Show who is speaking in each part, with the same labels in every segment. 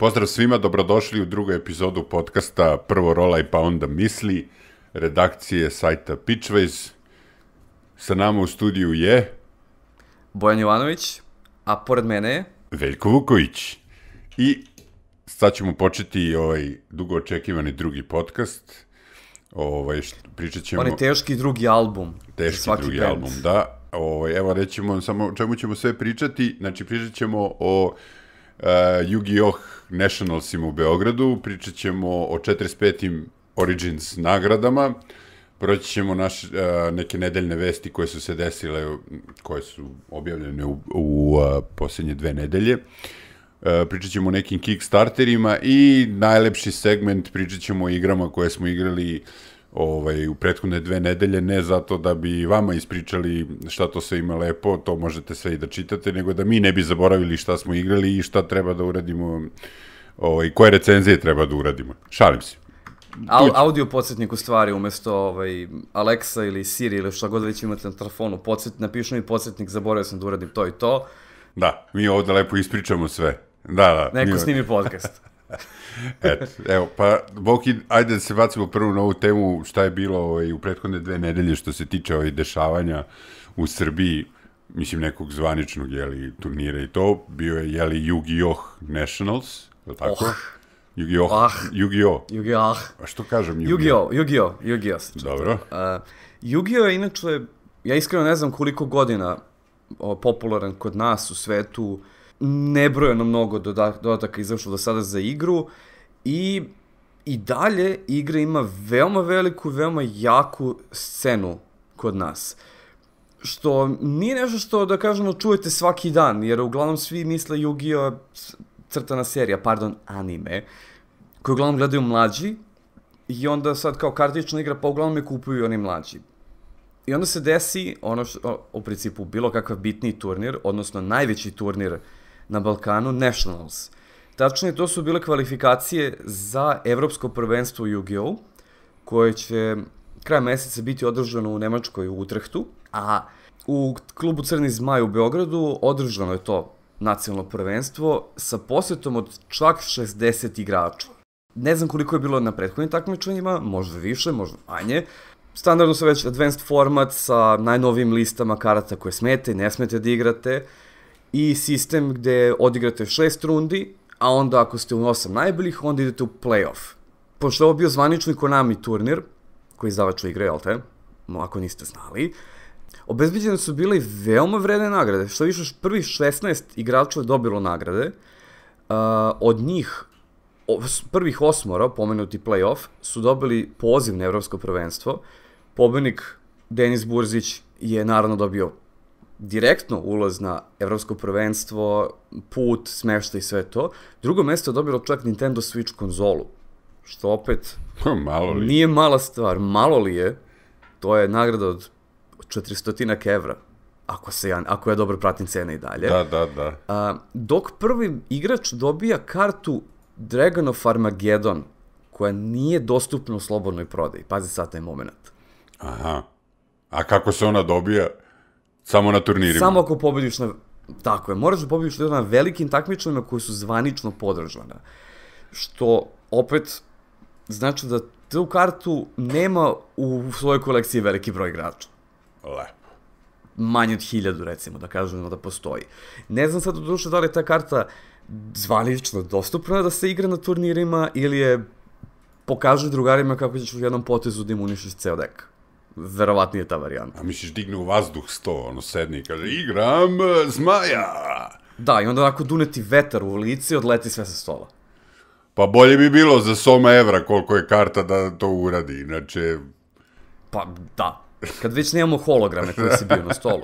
Speaker 1: Pozdrav svima, dobrodošli u drugu epizodu podcasta Prvo rolaj pa onda misli, redakcije sajta Pitchways. Sa nama u studiju je
Speaker 2: Bojan Jovanović, a pored mene je...
Speaker 1: Veljko Vuković. I sad ćemo početi ovaj dugo očekivani drugi podcast. Ovaj, pričat ćemo...
Speaker 2: On je teški drugi album.
Speaker 1: Teški
Speaker 2: svaki
Speaker 1: drugi
Speaker 2: band.
Speaker 1: album, da. Ovaj, evo rećemo samo o čemu ćemo sve pričati. Znači, pričat ćemo o uh, Yu-Gi-Oh! Nationalsima u Beogradu, pričat ćemo o 45. Origins nagradama, proći ćemo naš, uh, neke nedeljne vesti koje su se desile, koje su objavljene u, u uh, posljednje dve nedelje. Uh, pričat ćemo o nekim Kickstarterima i najlepši segment pričat ćemo o igrama koje smo igrali ovaj, u prethodne dve nedelje, ne zato da bi vama ispričali šta to sve ima lepo, to možete sve i da čitate, nego da mi ne bi zaboravili šta smo igrali i šta treba da uradimo, ovaj, koje recenzije treba da uradimo. Šalim se.
Speaker 2: Au, audio podsjetnik u stvari, umesto ovaj, Alexa ili Siri ili šta god već imate na telefonu, podsjet, napišu mi podsjetnik, zaboravio sam da uradim to i to,
Speaker 1: Da, mi ovde lepo ispričamo sve. Da, da.
Speaker 2: neko
Speaker 1: mi-
Speaker 2: snimi podcast.
Speaker 1: Eto, evo, pa, Boki, ajde da se bacimo prvo na ovu temu, šta je bilo ovaj, u prethodne dve nedelje što se tiče ovih dešavanja u Srbiji, mislim, nekog zvaničnog, jeli, turnira i to, bio je, jeli, Yu-Gi-Oh! Nationals, je li tako?
Speaker 2: Oh.
Speaker 1: Yu-Gi-Oh!
Speaker 2: Ah.
Speaker 1: Yu-Gi-Oh!
Speaker 2: Yu-Gi-Oh!
Speaker 1: A što kažem Yu-Gi-Oh?
Speaker 2: Yu-Gi-Oh! Yu-Gi-Oh!
Speaker 1: Dobro.
Speaker 2: Uh, Yu-Gi-Oh! je inače, ja iskreno ne znam koliko godina o, popularan kod nas u svetu, nebrojeno mnogo doda- dodataka izašlo do sada za igru i i dalje igra ima veoma veliku, veoma jaku scenu kod nas. Što nije nešto što, da kažemo, čujete svaki dan, jer uglavnom svi misle Yu-Gi-Oh! crtana serija, pardon, anime, koju uglavnom gledaju mlađi, i onda sad kao kartična igra, pa uglavnom je kupuju oni mlađi. I onda se desi ono što, u principu, bilo kakav bitni turnir, odnosno najveći turnir na Balkanu, Nationals. Tačnije, to su bile kvalifikacije za evropsko prvenstvo u Yu-Gi-Oh! koje će kraj meseca biti održano u Nemačkoj u Utrehtu, a u klubu Crni zmaj u Beogradu održano je to nacionalno prvenstvo sa posjetom od čak 60 igrača. Ne znam koliko je bilo na prethodnim takmičenjima, možda više, možda manje. Standardno su već advanced format sa najnovijim listama karata koje smete i ne smete da igrate i sistem gde odigrate šest rundi, a onda ako ste u osam najboljih, onda idete u playoff. Pošto je ovo bio zvanični Konami turnir, koji izdavač igre, jel te? Ako niste znali. Obezbeđene su bile i veoma vredne nagrade, što više prvih 16 igrača je dobilo nagrade. Uh, od njih prvih osmora, pomenuti playoff, su dobili poziv na evropsko prvenstvo. Pobednik Denis Burzić je naravno dobio direktno ulaz na evropsko prvenstvo, put, smešta i sve to. Drugo mesto je dobilo čak Nintendo Switch konzolu, što opet
Speaker 1: Malo li?
Speaker 2: nije mala stvar. Malo li je, to je nagrada od 400 evra, ako, se ja, ako ja dobro pratim cene i dalje.
Speaker 1: Da, da, da.
Speaker 2: A, dok prvi igrač dobija kartu Dragon of Armageddon, koja nije dostupna u slobodnoj prodaji. Pazi sad taj moment.
Speaker 1: Aha. A kako se ona dobija? Samo na turnirima?
Speaker 2: Samo ako pobediš na... Tako je, moraš da pobediš na velikim takmičenjima koji su zvanično podržana. Što, opet, znači da tu kartu nema u svojoj kolekciji veliki broj igrača.
Speaker 1: Lepo.
Speaker 2: manje od hiljadu, recimo, da kažemo da postoji. Ne znam sad u duše da li je ta karta zvanično dostupna da se igra na turnirima ili je pokaže drugarima kako ćeš u jednom potezu da imunišeš ceo dek. Verovatnije je ta varijanta.
Speaker 1: A misliš digne u vazduh sto, ono sedne i kaže igram e, zmaja.
Speaker 2: Da, i onda onako duneti vetar u lice i odleti sve sa stola.
Speaker 1: Pa bolje bi bilo za soma evra koliko je karta da to uradi, inače...
Speaker 2: Pa, da. Kad već nemamo holograme koji si bio na stolu.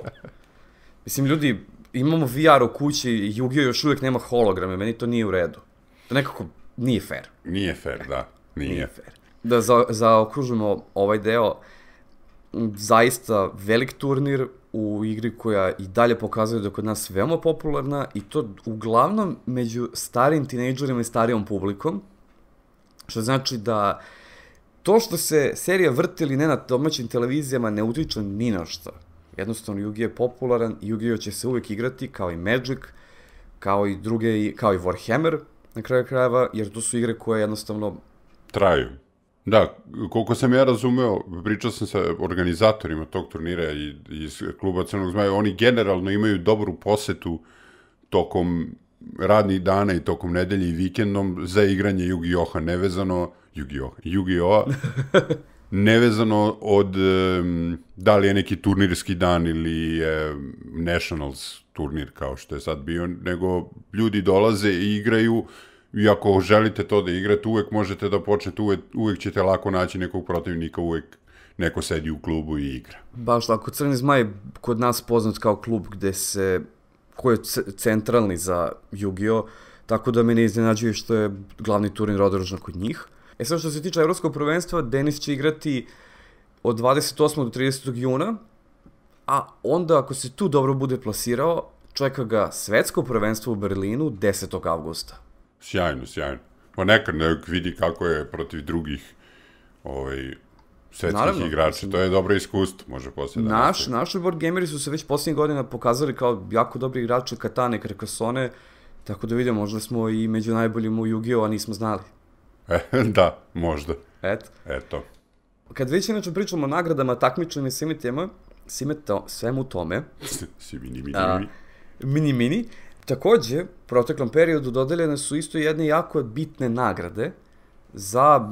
Speaker 2: Mislim, ljudi, imamo VR u kući i Yu-Gi-Oh! još uvijek nema holograme, meni to nije u redu. To nekako nije fair.
Speaker 1: Nije fair, da. Nije.
Speaker 2: Nije fair. Da za, zaokružimo ovaj deo, zaista velik turnir u igri koja i dalje pokazuje da je kod nas veoma popularna i to uglavnom među starim tinejdžerima i starijom publikom, što znači da to što se serija vrti ili ne na domaćim televizijama ne utiče ni na šta. Jednostavno, Yugi je popularan i Yu-Gi-Oh! će se uvek igrati kao i Magic, kao i druge, kao i Warhammer, na kraju krajeva, jer to su igre koje jednostavno
Speaker 1: Traju. Da, koliko sam ja razumeo, pričao sam sa organizatorima tog turnira i iz kluba Crnog zmaja, oni generalno imaju dobru posetu tokom radnih dana i tokom nedelje i vikendom za igranje Yu-Gi-Oha nevezano, Yu-Gi-Oh, Yu-Gi-Oha, nevezano od um, da li je neki turnirski dan ili um, Nationals turnir kao što je sad bio, nego ljudi dolaze i igraju i ako želite to da igrate, uvek možete da počnete, uvek, uvek ćete lako naći nekog protivnika, uvek neko sedi u klubu i igra.
Speaker 2: Baš tako, Crni zmaj je kod nas poznat kao klub gde se, koji je centralni za Yu-Gi-Oh! Tako da me ne iznenađuje što je glavni turnir odoružan kod njih. E sad što se tiče evropskog prvenstva, Denis će igrati od 28. do 30. juna, a onda ako se tu dobro bude plasirao, čeka ga svetsko prvenstvo u Berlinu 10. avgusta.
Speaker 1: Sjajno, sjajno. Pa nekad nek vidi kako je protiv drugih ovaj, svetskih Naravno, igrača. To je dobro iskustvo, može posle da
Speaker 2: Naš, nastavi. Naši board gameri su se već posljednjih godina pokazali kao jako dobri igrači Katane, Carcassonne, tako da vidimo, možda smo i među najboljim u Yu-Gi-Oh, a nismo znali.
Speaker 1: E, da, možda.
Speaker 2: Eto.
Speaker 1: Eto.
Speaker 2: Kad već inače pričamo o nagradama, takmičenju i svime tema, svime to, svemu tome.
Speaker 1: Svi mini, mini, mini.
Speaker 2: Mini, mini. Takođe, u proteklom periodu dodeljene su isto jedne jako bitne nagrade za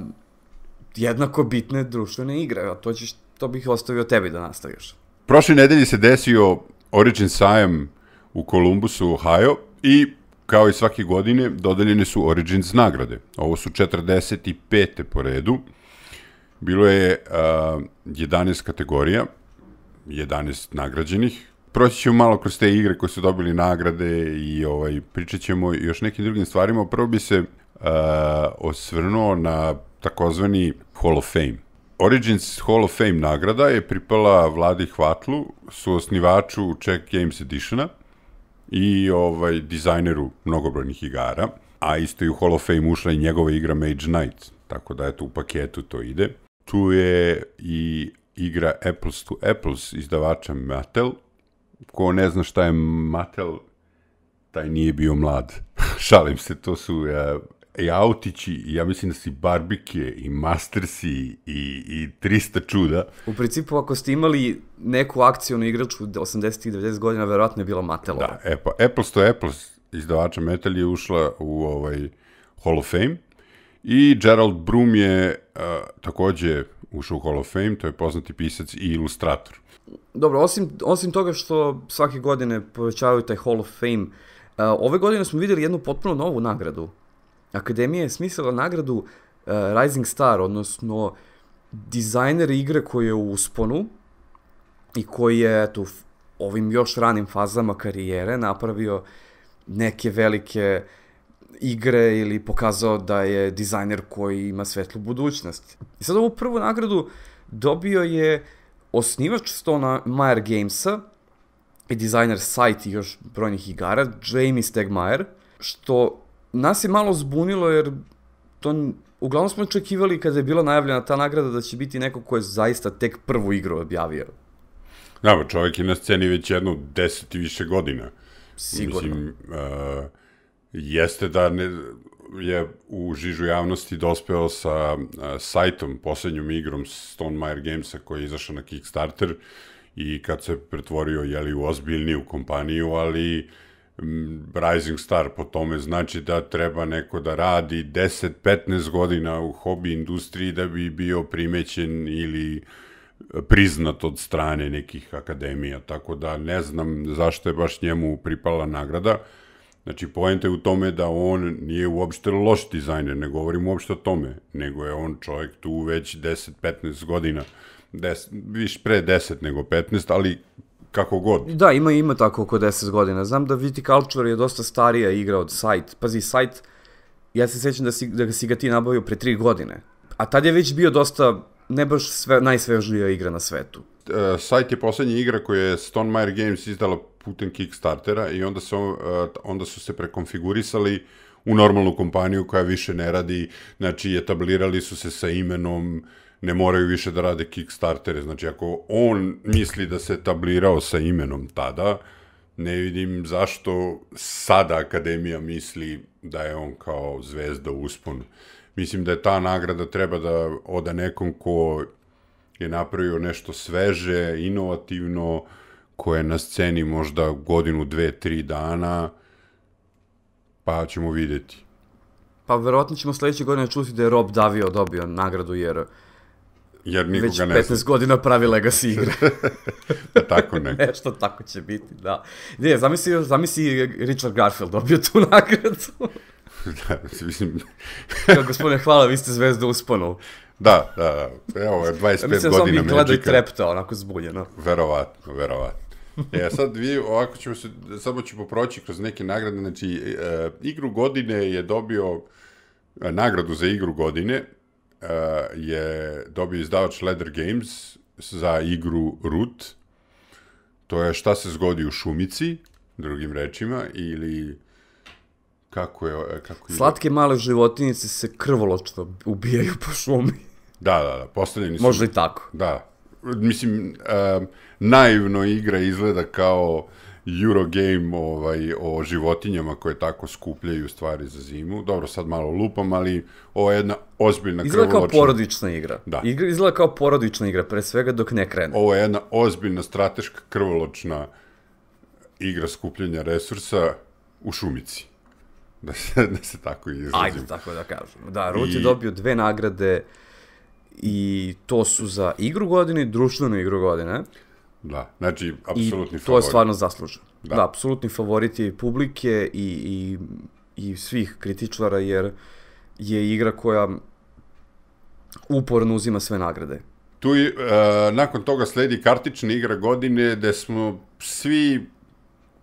Speaker 2: jednako bitne društvene igre, a to, ćeš, to bih ostavio tebi da nastaviš.
Speaker 1: Prošle nedelje se desio Origin sajam u Kolumbusu, Ohio i kao i svake godine dodeljene su Origins nagrade. Ovo su 45. po redu. Bilo je uh, 11 kategorija, 11 nagrađenih, proći ćemo malo kroz te igre koje su dobili nagrade i ovaj, pričat ćemo još nekim drugim stvarima. Prvo bi se uh, osvrnuo na takozvani Hall of Fame. Origins Hall of Fame nagrada je pripala Vladi Hvatlu, su osnivaču Czech Games Editiona i ovaj, dizajneru mnogobrojnih igara, a isto i u Hall of Fame ušla i njegova igra Mage Knight, tako da eto u paketu to ide. Tu je i igra Apples to Apples izdavača Mattel, ko ne zna šta je Mattel, taj nije bio mlad. Šalim se, to su uh, i autići, ja mislim da si Barbike i Mastersi i, i 300 čuda.
Speaker 2: U principu, ako ste imali neku akcijonu igraču 80 i 90 godina, verovatno je bila Mattel.
Speaker 1: Da, e pa, Apples to Apples izdavača Metal je ušla u ovaj Hall of Fame i Gerald Broom je uh, takođe ušao u Hall of Fame, to je poznati pisac i ilustrator.
Speaker 2: Dobro, osim, osim toga što svake godine povećavaju taj Hall of Fame, uh, ove godine smo videli jednu potpuno novu nagradu. Akademija je smislila nagradu uh, Rising Star, odnosno dizajner igre koji je u usponu i koji je eto, ovim još ranim fazama karijere napravio neke velike igre ili pokazao da je dizajner koji ima svetlu budućnost. I sad ovu prvu nagradu dobio je osnivač Stone Meyer Gamesa i dizajner sajt i još brojnih igara, Jamie Stegmaier, što nas je malo zbunilo jer to uglavnom smo očekivali kada je bila najavljena ta nagrada da će biti neko ko je zaista tek prvu igru objavio.
Speaker 1: Da, čovjek je na sceni već jedno deset i više godina.
Speaker 2: Sigurno. Mislim,
Speaker 1: uh, jeste da ne, je u žižu javnosti dospeo sa uh, sajtom, poslednjom igrom Stone Gamesa koji je izašao na Kickstarter i kad se pretvorio jeli, u ozbiljniju kompaniju, ali m, Rising Star po tome znači da treba neko da radi 10-15 godina u hobi industriji da bi bio primećen ili priznat od strane nekih akademija, tako da ne znam zašto je baš njemu pripala nagrada. Znači, poenta je u tome da on nije uopšte loš dizajner, ne govorim uopšte o tome, nego je on čovjek tu već 10-15 godina, 10, više pre 10 nego 15, ali kako god.
Speaker 2: Da, ima ima tako oko 10 godina. Znam da Viticulture je dosta starija igra od Sight. Pazi, Sight, ja se sećam da si, da si ga ti nabavio pre 3 godine. A tad je već bio dosta, ne baš sve, najsvežlija igra na svetu.
Speaker 1: Uh, Sight je poslednja igra koju je Stone Meyer Games izdala putem Kickstartera i onda, su, uh, onda su se prekonfigurisali u normalnu kompaniju koja više ne radi, znači etablirali su se sa imenom, ne moraju više da rade Kickstartere, znači ako on misli da se etablirao sa imenom tada, ne vidim zašto sada Akademija misli da je on kao zvezda u usponu. Mislim da je ta nagrada treba da oda nekom ko je napravio nešto sveže, inovativno, ko je na sceni možda godinu, dve, tri dana, pa ćemo videti.
Speaker 2: Pa verovatno ćemo sledeće godine čuti da je Rob Davio dobio nagradu, jer
Speaker 1: Jer
Speaker 2: već
Speaker 1: nikoga ne
Speaker 2: 15
Speaker 1: zna.
Speaker 2: godina pravi legacy igre.
Speaker 1: Da tako neko.
Speaker 2: Nešto tako će biti, da. Ne, zamisli, zamisli Richard Garfield dobio tu nagradu.
Speaker 1: da, mislim,
Speaker 2: Kao, gospodine, hvala, vi ste zvezda usponu.
Speaker 1: da, da, da. Evo, 25
Speaker 2: Mislim da sam
Speaker 1: godina
Speaker 2: mi gledao i
Speaker 1: Magica.
Speaker 2: treptao, onako zbunjeno.
Speaker 1: Verovatno, verovatno. E, sad vi, ovako ćemo se, samo ću poproći kroz neke nagrade, znači, e, igru godine je dobio, e, nagradu za igru godine e, je dobio izdavač Leather Games za igru Root, to je šta se zgodi u šumici, drugim rečima, ili kako je, e, kako je...
Speaker 2: Slatke male životinjice se krvoločno ubijaju po šumi.
Speaker 1: Da, da, da, postavljeni su...
Speaker 2: Možda i tako.
Speaker 1: Da. Mislim, uh, naivno igra izgleda kao Eurogame ovaj, o životinjama koje tako skupljaju stvari za zimu. Dobro, sad malo lupam, ali ovo je jedna ozbiljna
Speaker 2: Izgleda kao
Speaker 1: krvoločna...
Speaker 2: porodična igra.
Speaker 1: Da.
Speaker 2: Igra, izgleda kao porodična igra, pre svega dok ne krene.
Speaker 1: Ovo je jedna ozbiljna strateška krvoločna igra skupljanja resursa u šumici. Da se, da se tako izrazim.
Speaker 2: Ajde, tako da kažemo. Da, Root je
Speaker 1: I-
Speaker 2: dobio dve nagrade i to su za igru godine i društvenu igru godine.
Speaker 1: Da, znači,
Speaker 2: I
Speaker 1: apsolutni
Speaker 2: to je
Speaker 1: favorit.
Speaker 2: stvarno zasluženo.
Speaker 1: Da.
Speaker 2: Da, apsolutni favorit je i publike i, i, i svih kritičara, jer je igra koja uporno uzima sve nagrade.
Speaker 1: Tu je, e, nakon toga sledi kartična igra godine, gde smo svi,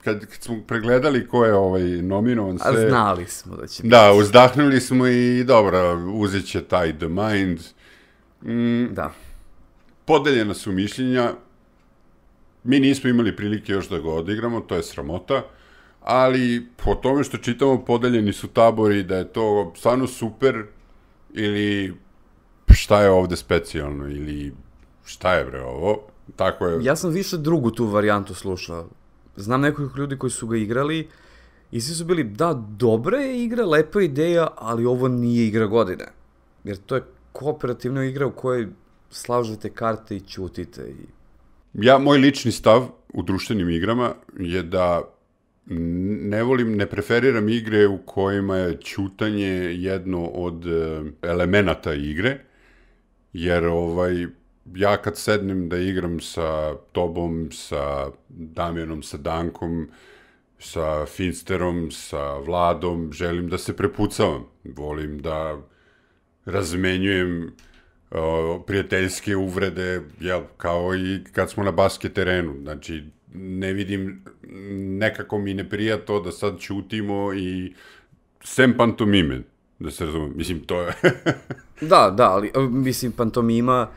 Speaker 1: kad, kad smo pregledali ko je ovaj nominovan,
Speaker 2: A
Speaker 1: sve...
Speaker 2: znali smo da će
Speaker 1: Da, uzdahnuli smo i dobro, uzet će taj The Mind. Mm,
Speaker 2: Da.
Speaker 1: podeljena su mišljenja, mi nismo imali prilike još da ga odigramo, to je sramota, ali po tome što čitamo podeljeni su tabori da je to stvarno super ili šta je ovde specijalno ili šta je bre ovo, tako je,
Speaker 2: Ja sam više drugu tu varijantu slušao. Znam nekoliko ljudi koji su ga igrali i svi su bili, da, dobra je igra, lepa ideja, ali ovo nije igra godine. Jer to je kooperativna igra u kojoj slažete karte i ćutite. I...
Speaker 1: Ja, moj lični stav u društvenim igrama je da ne volim, ne preferiram igre u kojima je ćutanje jedno od e, elemenata igre, jer ovaj, ja kad sednem da igram sa tobom, sa Damjanom, sa Dankom, sa Finsterom, sa Vladom, želim da se prepucavam. Volim da razmenjujem prijateljske uvrede, jel, kao i kad smo na basket terenu. Znači, ne vidim, nekako mi ne prija to da sad ćutimo i sem pantomime, da se razumem. Mislim, to je...
Speaker 2: Da, da, ali e, mislim pantomima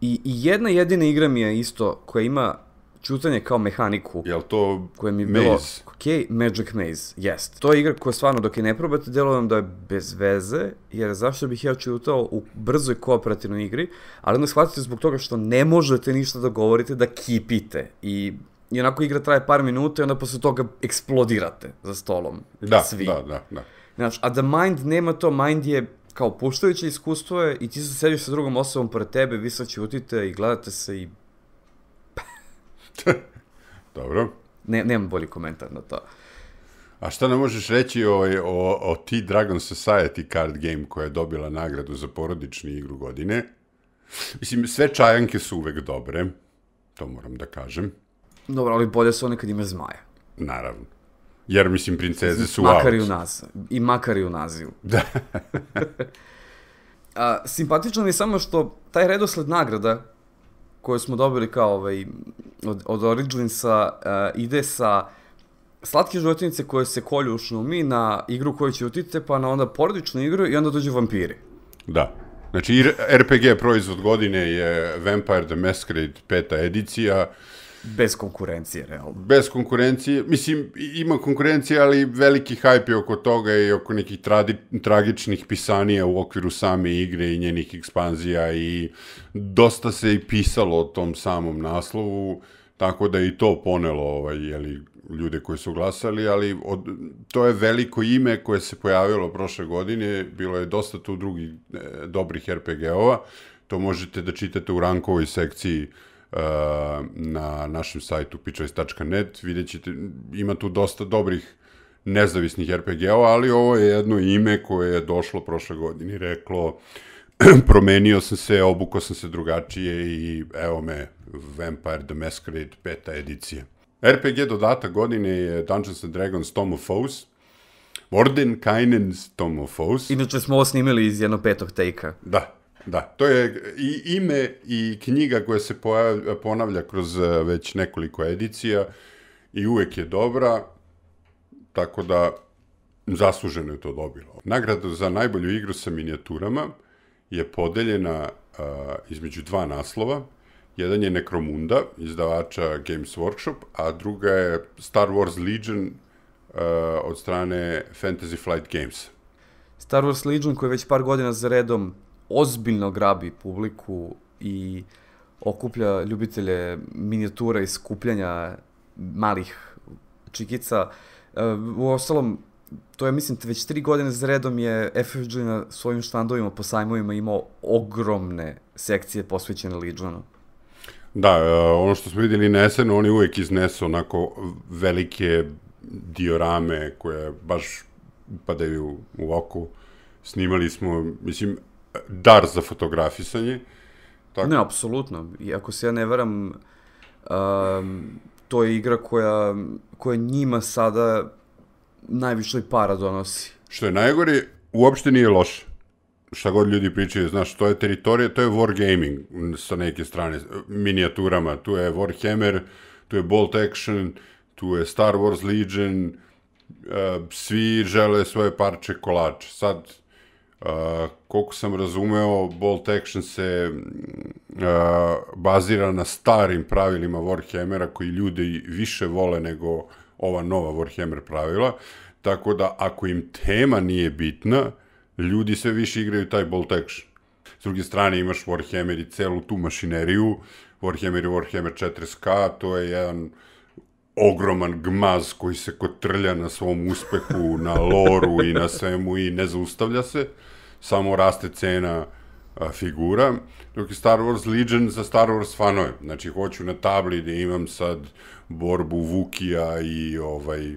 Speaker 2: i, i jedna jedina igra mi je isto koja ima ćutanje kao mehaniku.
Speaker 1: jel to
Speaker 2: koje mi je bilo,
Speaker 1: Maze?
Speaker 2: Ok, Magic Maze, jest. To je igra koja stvarno, dok je ne probate, deluje vam da je bez veze, jer zašto bih ja čutao u brzoj kooperativnoj igri, ali onda shvatite zbog toga što ne možete ništa da govorite, da kipite. I, i onako igra traje par minuta i onda posle toga eksplodirate za stolom.
Speaker 1: Da,
Speaker 2: Svi.
Speaker 1: da, da, da.
Speaker 2: Znaš, a da Mind nema to, Mind je kao puštajuće iskustvo je i ti sad sediš sa drugom osobom pored tebe, vi sad ćutite i gledate se i
Speaker 1: Dobro.
Speaker 2: Ne, nemam bolji komentar na to.
Speaker 1: A šta ne možeš reći o, o, o T-Dragon Society card game koja je dobila nagradu za porodičnu igru godine? Mislim, sve čajanke su uvek dobre, to moram da kažem,
Speaker 2: Dobro, ali bolje su one kad ima zmaja.
Speaker 1: naravno. Jer, mislim, princeze su
Speaker 2: makar
Speaker 1: out.
Speaker 2: i u nas, i makar i u nazivu. Da. A, simpatično mi je samo što taj redosled nagrada koju smo dobili kao ovaj, od, od Originsa uh, ide sa slatke životinice koje se kolju u šumi na igru koju će utite, pa na onda porodičnu igru i onda dođu vampiri.
Speaker 1: Da. Znači, RPG proizvod godine je Vampire the Masquerade peta edicija,
Speaker 2: Bez konkurencije, realno.
Speaker 1: bez konkurencije, mislim, ima konkurencije, ali veliki hype je oko toga i oko nekih tradi, tragičnih pisanija u okviru same igre i njenih ekspanzija i dosta se i pisalo o tom samom naslovu, tako da je i to ponelo ovaj, jeli, ljude koji su glasali, ali od, to je veliko ime koje se pojavilo prošle godine, bilo je dosta tu drugih e, dobrih RPG-ova, to možete da čitate u rankovoj sekciji na našem sajtu pitchoice.net, vidjet ćete, ima tu dosta dobrih nezavisnih RPG-ova, ali ovo je jedno ime koje je došlo prošle godine i reklo promenio sam se, obukao sam se drugačije i evo me Vampire the Masquerade peta edicija. RPG dodatak godine je Dungeons and Dragons Tom of Foes, Mordenkainen's Tom of Foes.
Speaker 2: Inače smo ovo snimili iz jednog petog tejka.
Speaker 1: Da, da. To je i ime i knjiga koja se ponavlja kroz e, već nekoliko edicija i uvek je dobra, tako da zasluženo je to dobilo. Nagrada za najbolju igru sa minijaturama je podeljena uh, između dva naslova. Jedan je Necromunda, izdavača Games Workshop, a druga je Star Wars Legion uh, od strane Fantasy Flight Games.
Speaker 2: Star Wars Legion koji već par godina za redom ozbiljno grabi publiku i okuplja ljubitelje minijatura i skupljanja malih čikica. Uh, u ostalom, to je, mislim, već tri godine za redom je FFG na svojim štandovima po sajmovima imao ogromne sekcije posvećene Legionu.
Speaker 1: Da, e, ono što smo videli na SN, oni uvek iznesu onako velike diorame koje baš padaju u oko. Snimali smo, mislim, dar za fotografisanje.
Speaker 2: Tako. Ne, apsolutno. I ako se ja ne veram, um, to je igra koja, koja njima sada najviše para donosi.
Speaker 1: Što je najgore, uopšte nije loše. Šta god ljudi pričaju, znaš, to je teritorija, to je wargaming sa neke strane, minijaturama. Tu je Warhammer, tu je Bolt Action, tu je Star Wars Legion, uh, svi žele svoje parče kolače. Sad, uh, koliko sam razumeo, Bolt Action se uh, bazira na starim pravilima Warhammera koji ljudi više vole nego ova nova Warhammer pravila, tako da ako im tema nije bitna, ljudi sve više igraju taj bolt action. S druge strane imaš Warhammer i celu tu mašineriju, Warhammer i Warhammer 40k, to je jedan ogroman gmaz koji se kotrlja na svom uspehu, na loru i na svemu i ne zaustavlja se, samo raste cena a, figura, dok je Star Wars Legion za Star Wars fanove. Znači, hoću na tabli da imam sad borbu Vukija i ovaj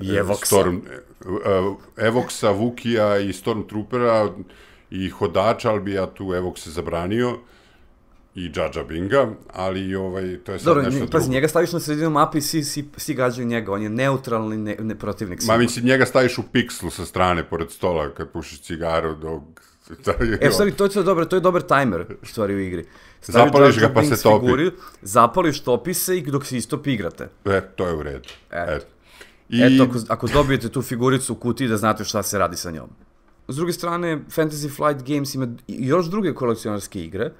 Speaker 2: I Evoksa.
Speaker 1: Storm, e, Evoksa, Vukija i Stormtroopera i hodača, ali bi ja tu Evokse zabranio i Džađa Binga, ali ovaj, to je sad Dobro, nešto drugo.
Speaker 2: Pazi, njega staviš na sredinu mape i svi, svi, svi gađaju njega, on je neutralni ne, ne protivnik.
Speaker 1: Ma mislim, njega staviš u pikslu sa strane, pored stola, kad pušiš cigaru, dok
Speaker 2: e, stvari, to je dobro, to je dobar timer, stvari u igri.
Speaker 1: Staviš zapališ ga pa se topi. Figuri,
Speaker 2: zapališ, topi se i dok se istopi igrate.
Speaker 1: E, to je u redu.
Speaker 2: E. e. I... Eto, ako, ako dobijete tu figuricu u kutiji da znate šta se radi sa njom. S druge strane, Fantasy Flight Games ima još druge kolekcionarske igre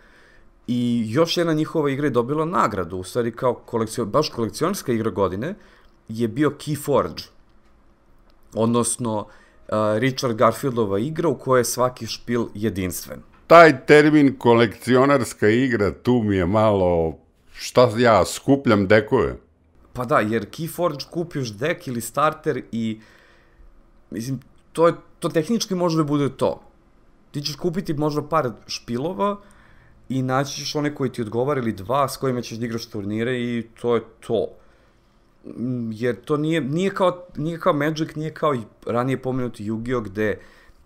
Speaker 2: i još jedna njihova igra je dobila nagradu, u stvari kao kolekcion, baš kolekcionarska igra godine je bio Keyforge, odnosno uh, Richard Garfieldova igra u kojoj je svaki špil jedinstven.
Speaker 1: Taj termin kolekcionarska igra tu mi je malo, šta ja, skupljam dekove.
Speaker 2: Pa da, jer Keyforge kupiš dek ili starter i mislim, to, je, to tehnički može da bude to. Ti ćeš kupiti možda par špilova i naći ćeš one koji ti odgovara ili dva s kojima ćeš da igraš turnire i to je to. Jer to nije, nije, kao, nije kao Magic, nije kao i ranije pomenuti Yu-Gi-Oh! gde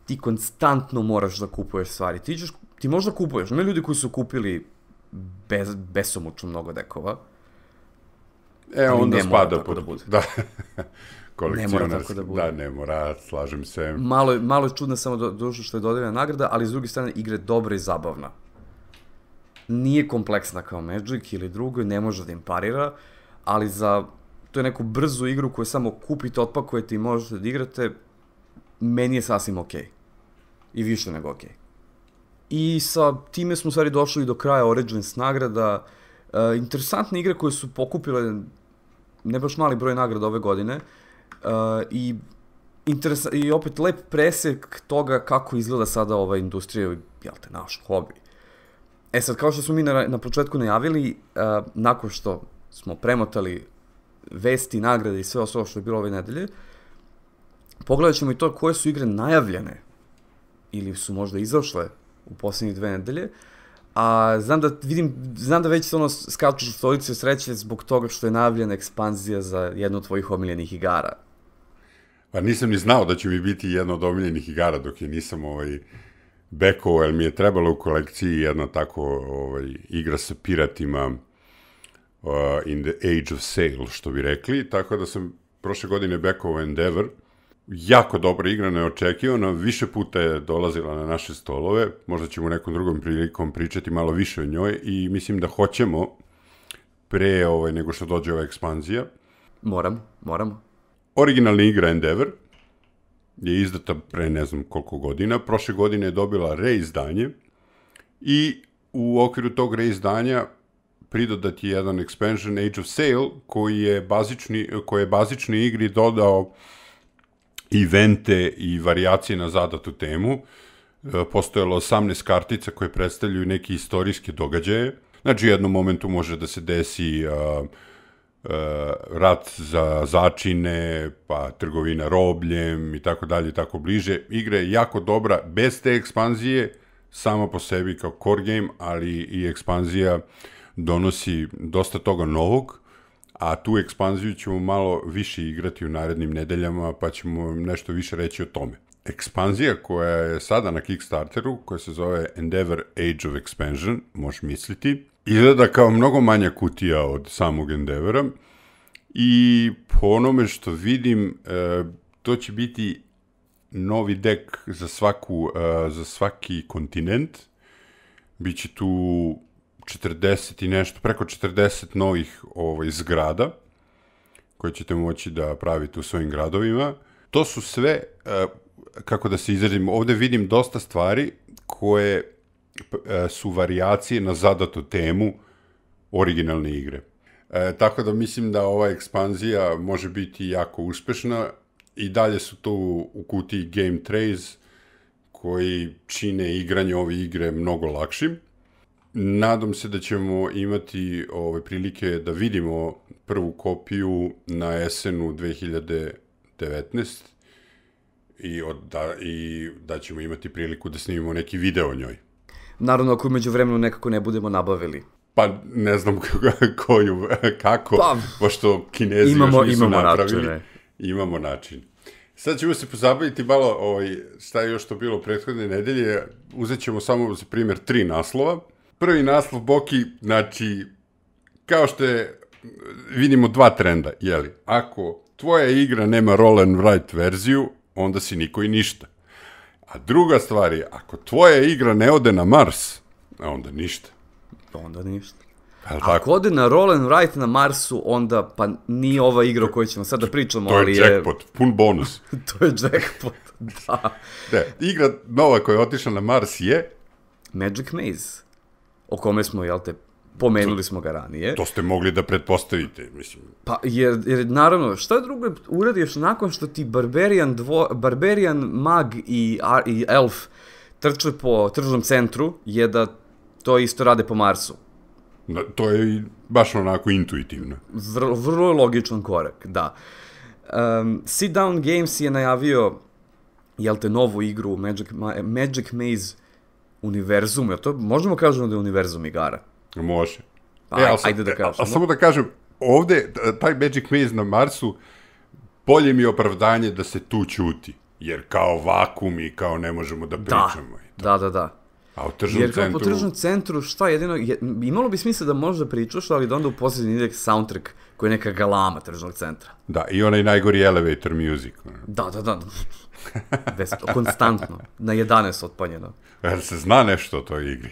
Speaker 2: ti konstantno moraš da kupuješ stvari. Ti, ćeš, ti možda kupuješ, ima ljudi koji su kupili bez, besomučno mnogo dekova,
Speaker 1: E, ali onda ne spada pod... Da, bude. da.
Speaker 2: ne mora tako da bude.
Speaker 1: Da, ne mora, slažem se.
Speaker 2: Malo, malo je čudno samo do, dužo što je dodeljena nagrada, ali s druge strane igre dobra i zabavna. Nije kompleksna kao Magic ili drugo, ne može da im parira, ali za to je neku brzu igru koju samo kupite, otpakujete i možete da igrate, meni je sasvim okej. Okay. I više nego okej. Okay. I sa time smo stvari došli do kraja Origins nagrada. Uh, interesantne igre koje su pokupile ne baš mali broj nagrada ove godine uh, i interesa, i opet lep presek toga kako izgleda sada ova industrija, jel te, naš hobi. E sad, kao što smo mi na, na početku najavili, uh, nakon što smo premotali vesti, nagrade i sve ostalo što je bilo ove nedelje, pogledat ćemo i to koje su igre najavljene ili su možda izašle u poslednjih dve nedelje, a znam da vidim, znam da već se ono skaču stolice sreće zbog toga što je najavljena ekspanzija za jednu od tvojih omiljenih igara.
Speaker 1: Pa nisam ni znao da će mi biti jedna od omiljenih igara dok je nisam ovaj, bekovao, jer mi je trebalo u kolekciji jedna tako ovaj, igra sa piratima uh, in the age of sail, što bi rekli, tako da sam prošle godine bekovao Endeavor, jako dobra igra, neočekivana, više puta je dolazila na naše stolove, možda ćemo nekom drugom prilikom pričati malo više o njoj i mislim da hoćemo pre ovaj, nego što dođe ova ekspanzija.
Speaker 2: Moram, moram.
Speaker 1: Originalna igra Endeavor je izdata pre ne znam koliko godina. Prošle godine je dobila reizdanje i u okviru tog reizdanja pridodat je jedan expansion Age of Sail koji je bazični, koji je bazični igri dodao evente i variacije na zadatu temu. E, postojalo 18 kartica koje predstavljaju neke istorijske događaje. Znači, u jednom momentu može da se desi uh, rat za začine, pa trgovina robljem i tako dalje i tako bliže. Igra je jako dobra, bez te ekspanzije, sama po sebi kao core game, ali i ekspanzija donosi dosta toga novog, a tu ekspanziju ćemo malo više igrati u narednim nedeljama, pa ćemo nešto više reći o tome. Ekspanzija koja je sada na Kickstarteru, koja se zove Endeavor Age of Expansion, možeš misliti, izgleda kao mnogo manja kutija od samog Endeavora i po onome što vidim, e, to će biti novi dek za, svaku, e, za svaki kontinent. Biće tu 40 i nešto, preko 40 novih ovaj, zgrada koje ćete moći da pravite u svojim gradovima. To su sve, e, kako da se izrazim, ovde vidim dosta stvari koje su variacije na zadatu temu originalne igre. E, tako da mislim da ova ekspanzija može biti jako uspešna i dalje su to u, u kutiji Game Trays koji čine igranje ove igre mnogo lakšim. Nadam se da ćemo imati ove prilike da vidimo prvu kopiju na esenu 2019 i, od, da, i da ćemo imati priliku da snimimo neki video o njoj.
Speaker 2: Naravno, ako umeđu vremenu nekako ne budemo nabavili.
Speaker 1: Pa ne znam koju, kako, pa, pošto kinezi
Speaker 2: imamo,
Speaker 1: još nisu
Speaker 2: imamo
Speaker 1: napravili.
Speaker 2: Načine.
Speaker 1: Imamo način. Sad ćemo se pozabaviti malo ovaj, šta je još to bilo prethodne nedelje. Uzet ćemo samo za primjer tri naslova. Prvi naslov Boki, znači, kao što je, vidimo dva trenda, jeli? Ako tvoja igra nema roll and write verziju, onda si niko i ništa. A druga stvar je, ako tvoja igra ne ode na Mars, a onda ništa.
Speaker 2: Onda ništa. Ako
Speaker 1: tako?
Speaker 2: ode na roll and write na Marsu, onda pa nije ova igra o kojoj ćemo sad da pričamo,
Speaker 1: To je
Speaker 2: ali
Speaker 1: jackpot, pun bonus.
Speaker 2: to je jackpot, da.
Speaker 1: Ne, igra nova koja je otišla na Mars je,
Speaker 2: Magic Maze, o kome smo, jel te, pomenuli smo ga ranije.
Speaker 1: to ste mogli da pretpostavite, mislim.
Speaker 2: Pa, jer, jer naravno, šta drugo uradiš nakon što ti Barbarian, dvo, Barbarian mag i, a, i Elf trče po tržnom centru, je da to isto rade po Marsu.
Speaker 1: Na- To je baš onako intuitivno.
Speaker 2: Vrlo, vrlo logičan korak, da. Um, Sit Down Games je najavio, jel te, novu igru Magic, Ma Magic Maze univerzum, to možemo kažemo da je univerzum igara?
Speaker 1: Može.
Speaker 2: Pa,
Speaker 1: al sa-
Speaker 2: ajde da
Speaker 1: e,
Speaker 2: kažemo.
Speaker 1: A samo da kažem, ovde, taj Magic Maze na Marsu, bolje mi je opravdanje da se tu ćuti. Jer kao vakum i kao ne možemo da
Speaker 2: Da,
Speaker 1: pričamo. i to.
Speaker 2: da, da, da.
Speaker 1: A u tržnom
Speaker 2: Jer kao
Speaker 1: centru...
Speaker 2: po tržnom centru, šta jedino, je, imalo bi smisla da možda pričaš, ali da onda u posljednji indeks soundtrack koji je neka galama tržnog centra.
Speaker 1: Da, i onaj najgori elevator music.
Speaker 2: Da, da, da. Bez, konstantno. Na 11 otpaljeno.
Speaker 1: Jel se zna nešto o toj igri?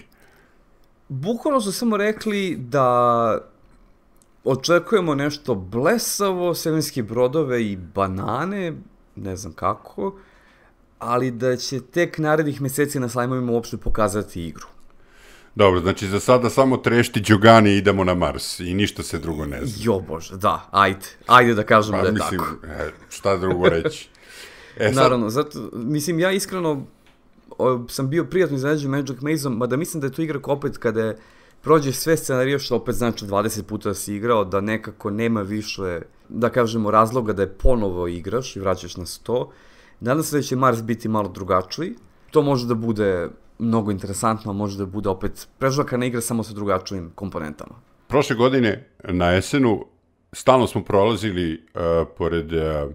Speaker 2: Bukvalno su samo rekli da očekujemo nešto blesavo, svemirske brodove i banane, ne znam kako, ali da će tek narednih meseci na slajmovima uopšte pokazati igru.
Speaker 1: Dobro, znači za sada samo trešti Đogani i idemo na Mars i ništa se drugo ne zna.
Speaker 2: Jo bože, da, ajde, ajde da kažemo
Speaker 1: Pa
Speaker 2: da je
Speaker 1: mislim,
Speaker 2: tako.
Speaker 1: e, šta drugo reći. E, sad,
Speaker 2: Naravno, zato, mislim, ja iskreno o, sam bio prijatno iznenađen Magic Maze-om, mada mislim da je to igra opet kada je prođe sve scenarije, što opet znači 20 puta da si igrao, da nekako nema više da kažemo, razloga da je ponovo igraš i vraćaš na 100. Nadam se da će Mars biti malo drugačiji. To može da bude mnogo interesantno, može da bude opet prežvakana igra samo sa drugačijim komponentama.
Speaker 1: Prošle godine na esenu stalno smo prolazili uh, pored uh,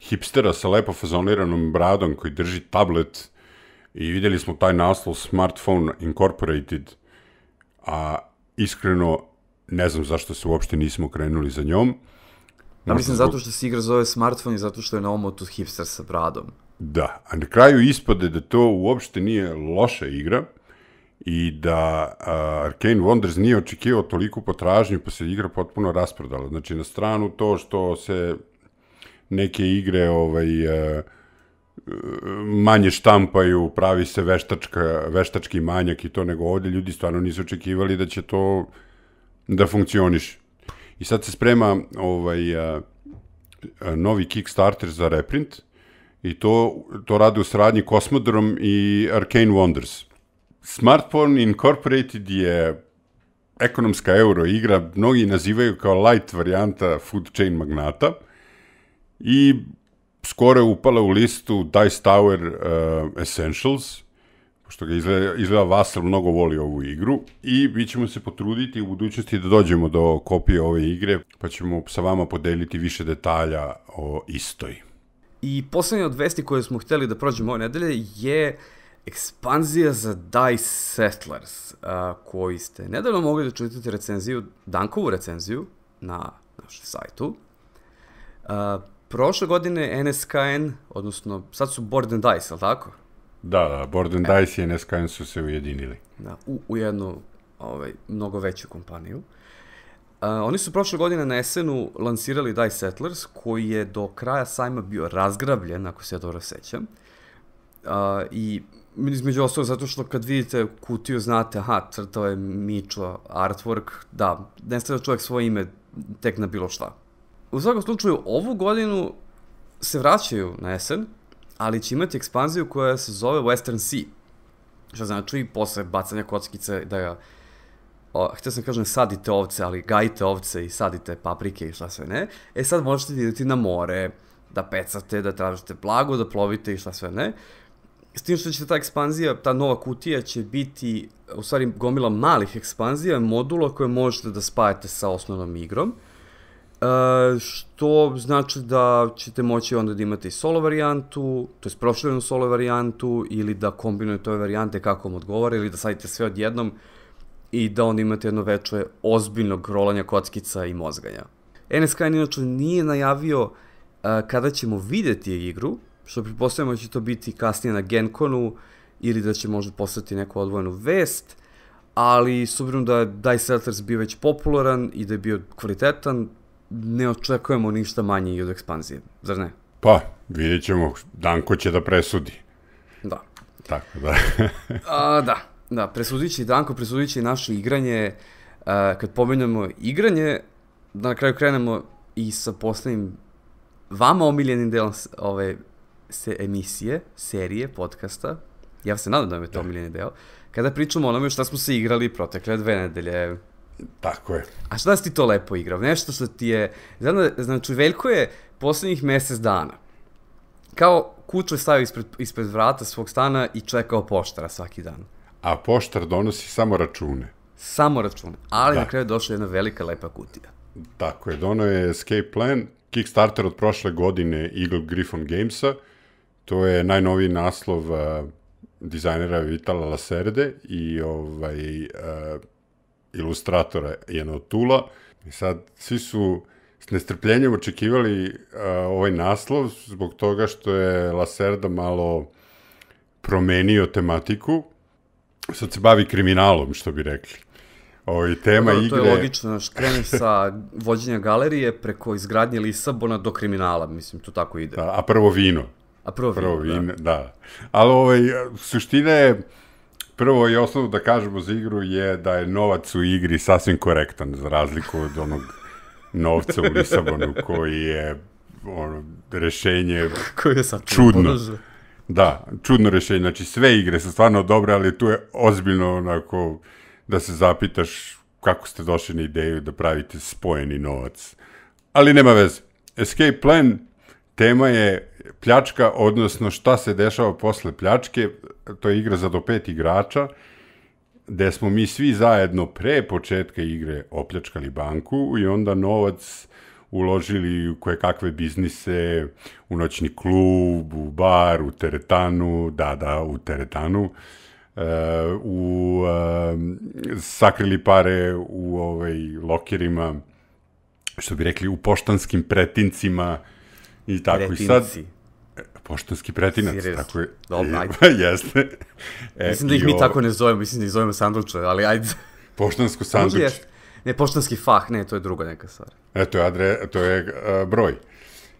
Speaker 1: hipstera sa lepo fazoniranom bradom koji drži tablet i videli smo taj naslov Smartphone Incorporated, a iskreno ne znam zašto se uopšte nismo krenuli za njom.
Speaker 2: Ja mislim zbog... zato što se igra zove smartphone i zato što je na omotu hipster sa bradom.
Speaker 1: Da, a na kraju ispade da to uopšte nije loša igra i da uh, Arcane Wonders nije očekivao toliko potražnju pa se igra potpuno rasprodala. Znači na stranu to što se neke igre ovaj, uh, manje štampaju, pravi se veštačka, veštački manjak i to, nego ovde ljudi stvarno nisu očekivali da će to da funkcioniš. I sad se sprema ovaj, a, a, novi Kickstarter za reprint i to, to rade u sradnji Cosmodrom i Arcane Wonders. Smartphone Incorporated je ekonomska euro igra, mnogi nazivaju kao light varijanta Food Chain Magnata i skoro je upala u listu Dice Tower uh, Essentials, pošto ga izgleda, izgleda Vasal mnogo voli ovu igru i mi ćemo se potruditi u budućnosti da dođemo do kopije ove igre, pa ćemo sa vama podeliti više detalja o istoj.
Speaker 2: I poslednje od vesti koje smo hteli da prođemo ove nedelje je ekspanzija za Dice Settlers, a, koji ste nedavno mogli da čujete recenziju, Dankovu recenziju na našem sajtu. A, prošle godine NSKN, odnosno sad su Board and Dice, ali tako?
Speaker 1: Da, da, Board and e. Dice i NSKN su se ujedinili.
Speaker 2: Da, u, u jednu ovaj, mnogo veću kompaniju. Uh, oni su prošle godine na esenu lansirali Dice Settlers, koji je do kraja sajma bio razgrabljen, ako se ja dobro sećam. Uh, I između ostalo zato što kad vidite kutiju znate, aha, crtao je Mičo artwork, da, ne stavlja čovjek svoje ime tek na bilo šta. U svakom slučaju, ovu godinu se vraćaju na jesen, ali će imati ekspanziju koja se zove Western Sea. Što znači, posle bacanja kockice da ga o, htio sam kažem sadite ovce, ali gajite ovce i sadite paprike i šta sve ne. E sad možete vidjeti na more, da pecate, da tražite blago, da plovite i šta sve ne. S tim što će ta ekspanzija, ta nova kutija će biti u stvari gomila malih ekspanzija, modula koje možete da spajate sa osnovnom igrom. E, što znači da ćete moći onda da imate i solo varijantu, to je proširenu solo varijantu, ili da kombinujete ove varijante kako vam odgovara, ili da sadite sve odjednom i da onda imate jedno veče ozbiljnog rolanja kockica i mozganja. NSK inače nije najavio uh, kada ćemo videti igru, što pripostavljamo da će to biti kasnije na Genkonu ili da će možda postati neku odvojenu vest, ali s obzirom da je Dice Settlers bio već popularan i da je bio kvalitetan, ne očekujemo ništa manje i od ekspanzije, zar ne?
Speaker 1: Pa, vidjet ćemo, Danko će da presudi.
Speaker 2: Da.
Speaker 1: Tako da.
Speaker 2: A, da, da, presudit će Danko, presudit će naše igranje. A, kad pomenemo igranje, da na kraju krenemo i sa poslednjim vama omiljenim delom ove se emisije, serije, podcasta. Ja se nadam da vam je to da. omiljeni deo. Kada pričamo o onome šta smo se igrali protekle dve nedelje,
Speaker 1: Tako je.
Speaker 2: A šta si ti to lepo igrao? Nešto što ti je... Znači, Veljko je poslednjih mesec dana kao kuću je stavio ispred, ispred vrata svog stana i čekao poštara svaki dan.
Speaker 1: A poštar donosi samo račune.
Speaker 2: Samo račune. Ali da. na kraju je došla jedna velika lepa kutija.
Speaker 1: Tako je, dono je Escape Plan, Kickstarter od prošle godine Eagle Griffon Gamesa. To je najnoviji naslov uh, dizajnera Vitala Laserde i ovaj, uh, ilustratora Jena Tula. I sad, svi su s nestrpljenjem očekivali uh, ovaj naslov zbog toga što je Lacerda malo promenio tematiku. Sad se bavi kriminalom, što bi rekli. Ovo, tema
Speaker 2: Dobro,
Speaker 1: igre...
Speaker 2: To je logično, znaš, krene sa vođenja galerije preko izgradnje Lisabona do kriminala, mislim, to tako ide.
Speaker 1: Da, a prvo vino.
Speaker 2: A prvo, prvo vino,
Speaker 1: vino, da. da. Ali ovaj, suština je, prvo i osnovno da kažemo za igru je da je novac u igri sasvim korektan, za razliku od onog novca u Lisabonu koji je ono, rešenje
Speaker 2: koji je sad
Speaker 1: čudno. Da, čudno rešenje. Znači sve igre su stvarno dobre, ali tu je ozbiljno onako da se zapitaš kako ste došli na ideju da pravite spojeni novac. Ali nema veze. Escape Plan tema je pljačka, odnosno šta se dešava posle pljačke, to je igra za do pet igrača, gde smo mi svi zajedno pre početka igre opljačkali banku i onda novac uložili u koje kakve biznise, u noćni klub, u bar, u teretanu, da, da, u teretanu, uh, u, uh, sakrili pare u ovaj, lokerima, što bi rekli, u poštanskim pretincima i tako.
Speaker 2: Pretinci.
Speaker 1: I sad, poštanski pretinac,
Speaker 2: Seriously?
Speaker 1: tako je.
Speaker 2: Dobro, ajde.
Speaker 1: Jeste. E,
Speaker 2: Mislim da ih mi
Speaker 1: o-
Speaker 2: tako ne zovemo, mislim da ih zovemo sanduče, ali ajde.
Speaker 1: Poštansko
Speaker 2: Možda
Speaker 1: sanduč.
Speaker 2: jest. Ne, poštanski fah, ne, to je druga neka stvar.
Speaker 1: Eto, adre, to je uh, broj.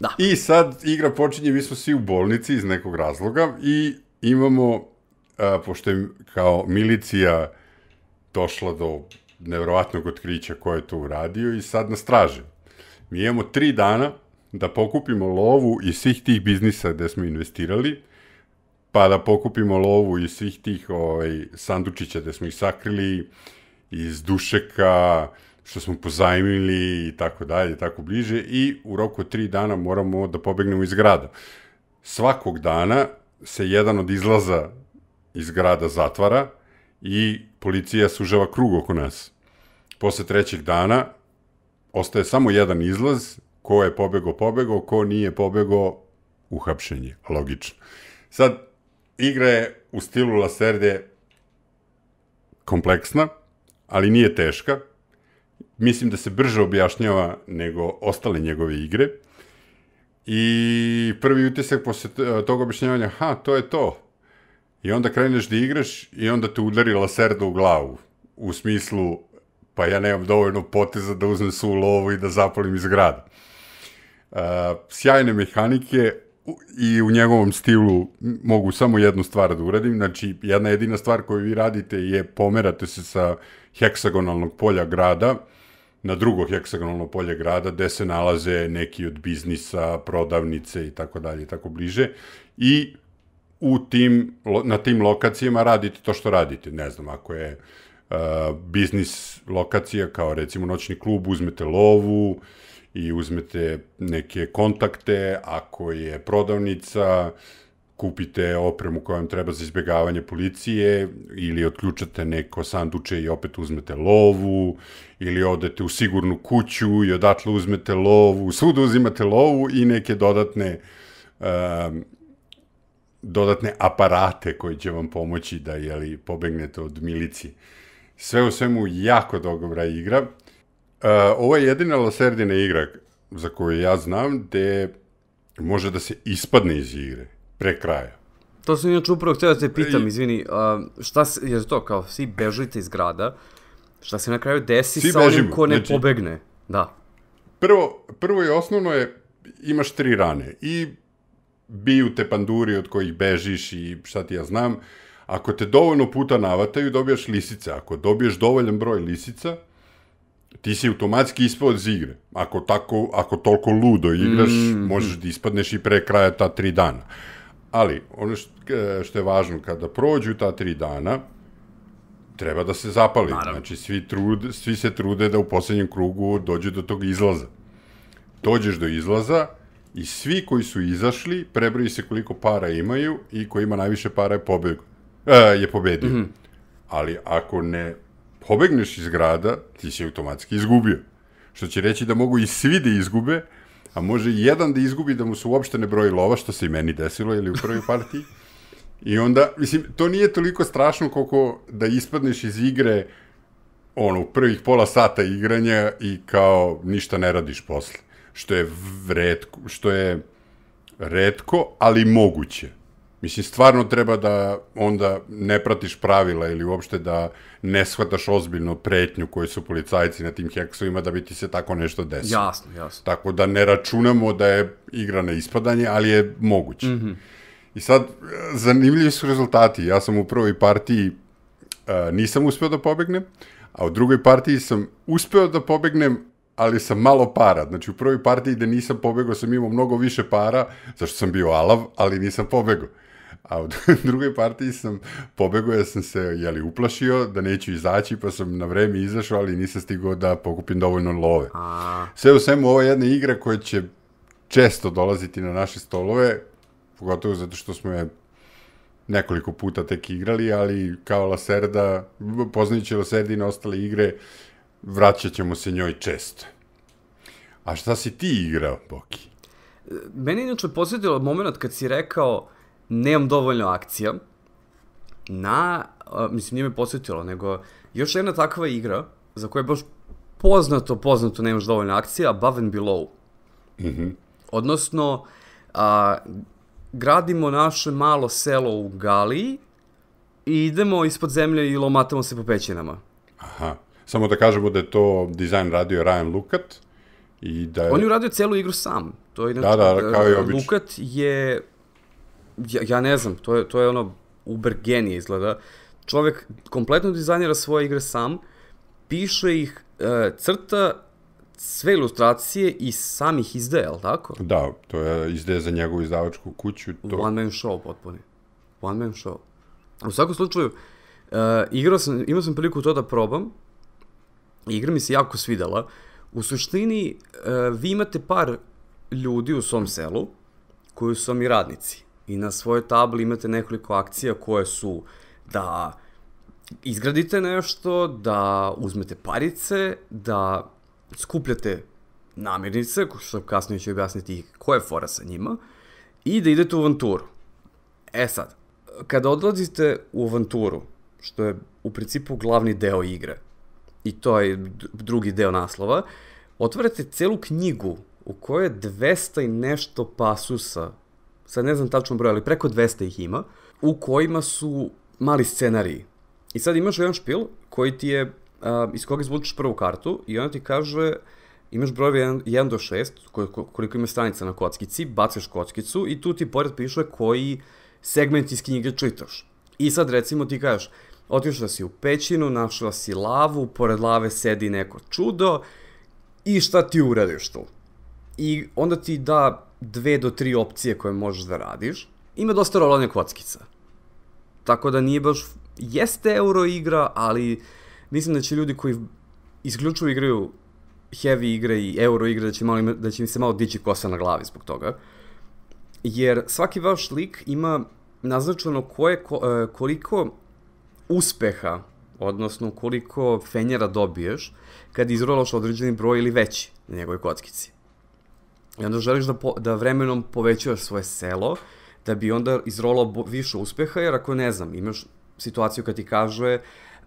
Speaker 2: Da.
Speaker 1: I sad igra počinje, mi smo svi u bolnici iz nekog razloga i imamo, uh, pošto je kao milicija došla do nevrovatnog otkrića ko je to uradio i sad nas traže. Mi imamo tri dana da pokupimo lovu iz svih tih biznisa gde smo investirali, pa da pokupimo lovu iz svih tih ovaj, sandučića gde smo ih sakrili, iz dušeka, što smo pozajmili i tako dalje, tako bliže i u roku tri dana moramo da pobegnemo iz grada. Svakog dana se jedan od izlaza iz grada zatvara i policija sužava krug oko nas. Posle trećeg dana ostaje samo jedan izlaz, ko je pobego, pobego, ko nije pobego, uhapšenje, logično. Sad, igra je u stilu Laserde kompleksna, ali nije teška. Mislim da se brže objašnjava nego ostale njegove igre. I prvi utisak posle tog objašnjavanja, ha, to je to. I onda kreneš da igraš i onda te udari Laserda u glavu. U smislu, pa ja nemam dovoljno poteza da uzmem svu lovu i da zapalim iz grada. Uh, sjajne mehanike i u njegovom stilu mogu samo jednu stvar da uradim, znači jedna jedina stvar koju vi radite je pomerate se sa heksagonalnog polja grada na drugo heksagonalno polje grada gde se nalaze neki od biznisa, prodavnice i tako dalje i tako bliže i u tim, na tim lokacijama radite to što radite. Ne znam, ako je uh, biznis lokacija kao recimo noćni klub, uzmete lovu i uzmete neke kontakte, ako je prodavnica, kupite opremu koja vam treba za izbjegavanje policije ili otključate neko sanduče i opet uzmete lovu ili odete u sigurnu kuću i odatle uzmete lovu, svuda uzimate lovu i neke dodatne um, dodatne aparate koji će vam pomoći da jeli, pobegnete od milicije. Sve u svemu jako dobra igra. Ovo je jedina Laserdina igra za koju ja znam gde može da se ispadne iz igre pre kraja.
Speaker 2: To sam inače upravo htio da te pitam,
Speaker 1: I-
Speaker 2: izvini, a, šta se, je to kao, svi bežite iz grada, šta se na kraju desi
Speaker 1: Svi
Speaker 2: sa onim
Speaker 1: bežimo,
Speaker 2: ko ne
Speaker 1: znači-
Speaker 2: pobegne? Da.
Speaker 1: Prvo, prvo i osnovno je, imaš tri rane i biju te panduri od kojih bežiš i šta ti ja znam. Ako te dovoljno puta navataju, dobijaš lisice. Ako dobiješ dovoljan broj lisica, ti si automatski ispao iz igre. Ako, tako, ako toliko ludo igraš, mm. možeš da ispadneš i pre kraja ta tri dana. Ali, ono što, što je važno, kada prođu ta tri dana, treba da se zapali.
Speaker 2: Naravno.
Speaker 1: Znači, svi, trud, svi se trude da u poslednjem krugu dođu do tog izlaza. Dođeš do izlaza i svi koji su izašli, prebroji se koliko para imaju i ko ima najviše para je, pobeg, e, je pobedio. Mm -hmm. Ali ako ne pobegneš iz grada, ti si automatski izgubio. Što će reći da mogu i svi da izgube, a može i jedan da izgubi da mu se uopšte ne broji lova, što se i meni desilo, ili u prvoj partiji. I onda, mislim, to nije toliko strašno koliko da ispadneš iz igre ono, prvih pola sata igranja i kao ništa ne radiš posle. Što je redko, što je redko, ali moguće. Mislim, stvarno treba da onda ne pratiš pravila ili uopšte da ne shvataš ozbiljno pretnju koju su policajci na tim heksovima da bi ti se tako nešto desilo.
Speaker 2: Jasno, jasno.
Speaker 1: Tako da ne računamo da je igra na ispadanje, ali je moguće. Mm -hmm. I sad, zanimljivi su rezultati. Ja sam u prvoj partiji uh, nisam uspeo da pobegnem, a u drugoj partiji sam uspeo da pobegnem, ali sam malo para. Znači, u prvoj partiji gde nisam pobegao sam imao mnogo više para, zašto sam bio alav, ali nisam pobegao. A u drugoj partiji sam pobegao, ja sam se jeli, uplašio da neću izaći, pa sam na vreme izašao, ali nisam stigao da pokupim dovoljno love. Sve u svemu, ovo je jedna igra koja će često dolaziti na naše stolove, pogotovo zato što smo je nekoliko puta tek igrali, ali kao Laserda, poznajući na ostale igre, vraćat ćemo se njoj često. A šta si ti igrao, Boki?
Speaker 2: Meni inače posjetilo moment kad si rekao nemam dovoljno akcija, na, a, mislim nije me posjetilo, nego još jedna takva igra za koju je baš poznato, poznato nemaš dovoljno akcija, Above and Below.
Speaker 1: Mm -hmm.
Speaker 2: Odnosno, a, gradimo naše malo selo u Galiji i idemo ispod zemlje i lomatamo se po pećinama.
Speaker 1: Aha. Samo da kažemo da je to dizajn radio Ryan Lukat i da je...
Speaker 2: On je uradio celu igru sam. To je,
Speaker 1: Da, da, kao i obično.
Speaker 2: Lukat je, ja, ja ne znam, to je, to je ono uber genije izgleda. Čovek kompletno dizajnira svoje igre sam, piše ih, e, crta sve ilustracije i sam ih izdaje, je li tako?
Speaker 1: Da, to je izdaje za njegovu izdavačku kuću. To...
Speaker 2: One man show potpuni. One man show. U svakom slučaju, uh, igrao sam, imao sam priliku to da probam. Igra mi se jako svidela. U suštini, uh, vi imate par ljudi u svom selu koji su vam i radnici. I na svojoj tabli imate nekoliko akcija koje su da izgradite nešto, da uzmete parice, da skupljate namirnice, što kasnije ću objasniti koja je fora sa njima, i da idete u avanturu. E sad, kada odlazite u avanturu, što je u principu glavni deo igre, i to je drugi deo naslova, otvarate celu knjigu u kojoj je 200 i nešto pasusa, sad ne znam tačno broj, ali preko 200 ih ima, u kojima su mali scenariji. I sad imaš jedan špil koji ti je, a, iz koga izvučeš prvu kartu i ona ti kaže imaš brojeve 1, 1 do 6, koliko, koliko ima stranica na kockici, bacaš kockicu i tu ti pored piše koji segment iz knjige čitaš. I sad recimo ti kažeš, otišla si u pećinu, našla si lavu, pored lave sedi neko čudo i šta ti uradiš tu? I onda ti da dve do tri opcije koje možeš da radiš. Ima dosta rolanja kockica. Tako da nije baš, jeste euro igra, ali mislim da će ljudi koji isključivo igraju heavy igre i euro igre da će, malo, da će mi se malo dići kosa na glavi zbog toga. Jer svaki vaš lik ima naznačeno ko je, ko, e, koliko uspeha, odnosno koliko fenjera dobiješ kad izrolaš određeni broj ili veći na njegovoj kockici. I onda želiš da, po, da vremenom povećaš svoje selo, da bi onda izrolao više uspeha, jer ako ne znam, imaš situaciju kad ti kaže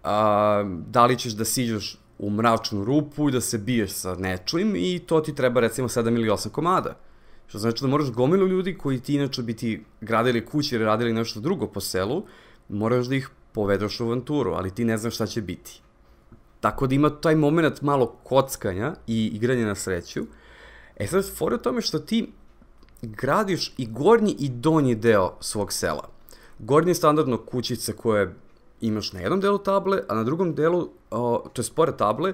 Speaker 2: a, da li ćeš da siđeš u mračnu rupu i da se biješ sa nečim i to ti treba recimo 7 ili 8 komada. Što znači da moraš gomilu ljudi koji ti inače bi ti gradili kuće ili radili nešto drugo po selu, moraš da ih povedeš u avanturu, ali ti ne znaš šta će biti. Tako da ima taj moment malo kockanja i igranja na sreću. E sad, fora tome što ti gradiš i gornji i donji deo svog sela. Gornji je standardno kućice koje imaš na jednom delu table, a na drugom delu, o, to je pored table,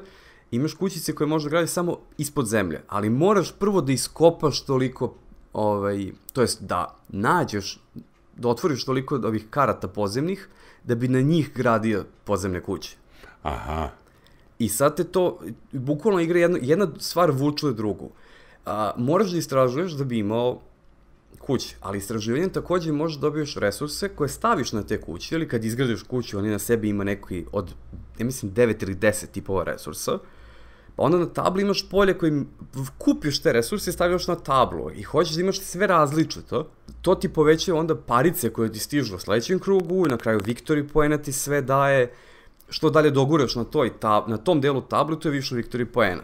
Speaker 2: imaš kućice koje možeš da gradiš samo ispod zemlje, ali moraš prvo da iskopaš toliko, ovaj, to jest da nađeš, da otvoriš toliko ovih karata pozemnih, da bi na njih gradio podzemne kuće.
Speaker 1: Aha.
Speaker 2: I sad te to, bukvalno igra jedna, jedna stvar vuče drugu. A, moraš da istražuješ da bi imao kuće, ali istraživanjem takođe možeš da dobiješ resurse koje staviš na te kuće, ili kad izgradiš kuću, oni na sebi ima neki od, ja mislim, 9 ili 10 tipova resursa, pa onda na tabli imaš polje kojim kupiš te resurse i stavljaš na tablu i hoćeš da imaš sve različito, to ti povećaju onda parice koje ti stižu u sledećem krugu i na kraju Victory poena ti sve daje, što dalje doguraš na, toj tab, na tom delu tablu, to je više Victory poena.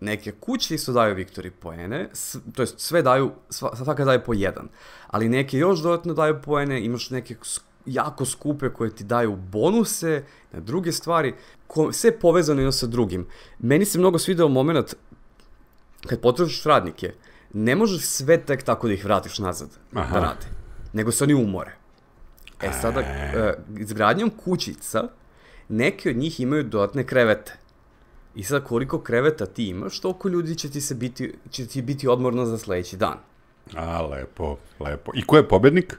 Speaker 2: Neke kuće isto daju Victory poene, to jest sve daju, svaka daje po jedan, ali neke još dodatno daju poene, imaš neke jako skupe koje ti daju bonuse na druge stvari, ko, sve povezano jedno sa drugim. Meni se mnogo svidao moment kad potrošiš radnike, ne možeš sve tek tako da ih vratiš nazad Aha. da rade, nego se oni umore. E sada, e, izgradnjom kućica, neke od njih imaju dodatne krevete. I sad koliko kreveta ti imaš, toliko ljudi će ti se biti, će ti biti odmorno za sledeći dan.
Speaker 1: A, lepo, lepo. I ko je pobednik?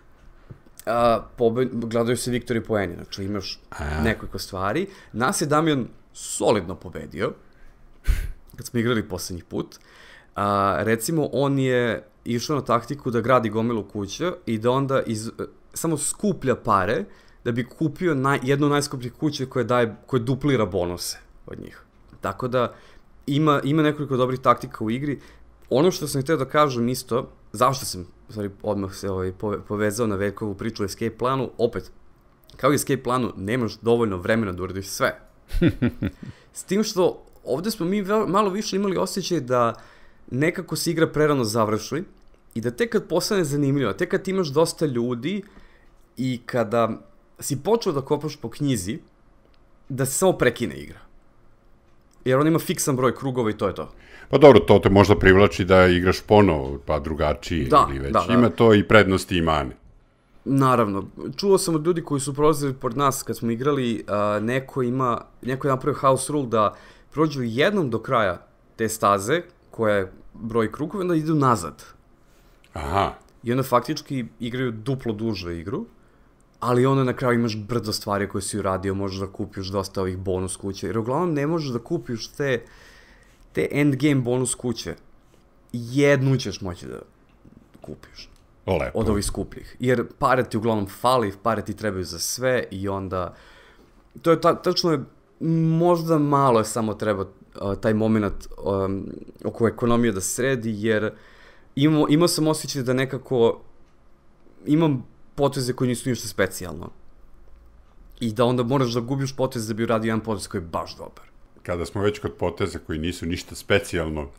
Speaker 2: A, pobe, gledaju se Viktori Poeni, znači imaš A. nekoliko stvari. Nas je Damjan solidno pobedio, kad smo igrali poslednji put. A, recimo, on je išao na taktiku da gradi gomilu kuća i da onda iz, samo skuplja pare da bi kupio naj, jednu od najskupljih kuće koje, daje, koje duplira bonuse od njih. Tako da ima, ima nekoliko dobrih taktika u igri. Ono što sam htio da kažem isto, zašto sam sorry, odmah se ovaj, povezao na Veljkovu priču o escape planu, opet, kao i escape planu, nemaš dovoljno vremena da uradiš sve. S tim što ovde smo mi malo više imali osjećaj da nekako se igra prerano završi i da tek kad postane zanimljivo, tek kad imaš dosta ljudi i kada si počeo da kopaš po knjizi, da se samo prekine igra. Jer on ima fiksan broj krugova i to je to.
Speaker 1: Pa dobro, to te možda privlači da igraš ponovo, pa drugačije
Speaker 2: da,
Speaker 1: ili već.
Speaker 2: Da, da.
Speaker 1: Ima to i prednosti i mane.
Speaker 2: Naravno. Čuo sam od ljudi koji su prolazili pored nas kad smo igrali, uh, neko ima, neko je napravio house rule da prođu jednom do kraja te staze, koja je broj krugova, onda idu nazad.
Speaker 1: Aha.
Speaker 2: I onda faktički igraju duplo duže igru, ali onda na kraju imaš brdo stvari koje si uradio, možeš da kupiš dosta ovih bonus kuća, jer uglavnom ne možeš da kupiš te, te endgame bonus kuće. Jednu ćeš moći da kupiš.
Speaker 1: Lepo.
Speaker 2: Od ovih skupljih. Jer pare ti uglavnom fali, pare ti trebaju za sve i onda... To je ta, tačno je, možda malo je samo treba uh, taj moment um, oko ekonomije da sredi, jer imao, imao sam osjećaj da nekako imam poteze koji nisu ništa specijalno. I da onda moraš da gubiš potez da bi uradio jedan potez koji je baš dobar.
Speaker 1: Kada smo već kod poteza koji nisu ništa specijalno, mm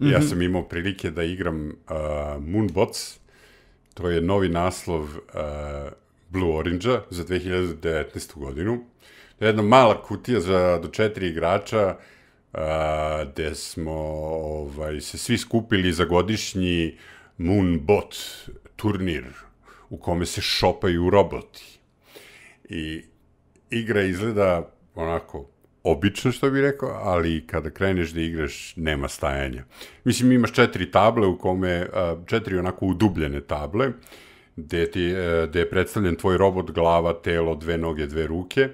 Speaker 1: -hmm. ja sam imao prilike da igram uh, Moonbots, to je novi naslov uh, Blue Orange-a za 2019. godinu. To je jedna mala kutija za do četiri igrača, uh, gde smo ovaj, se svi skupili za godišnji Moonbot turnir u kome se šopaju roboti. I igra izgleda onako obično što bih rekao, ali kada kreneš da igraš nema stajanja. Mislim imaš četiri table u kome, četiri onako udubljene table, gde, ti, gde je predstavljen tvoj robot, glava, telo, dve noge, dve ruke,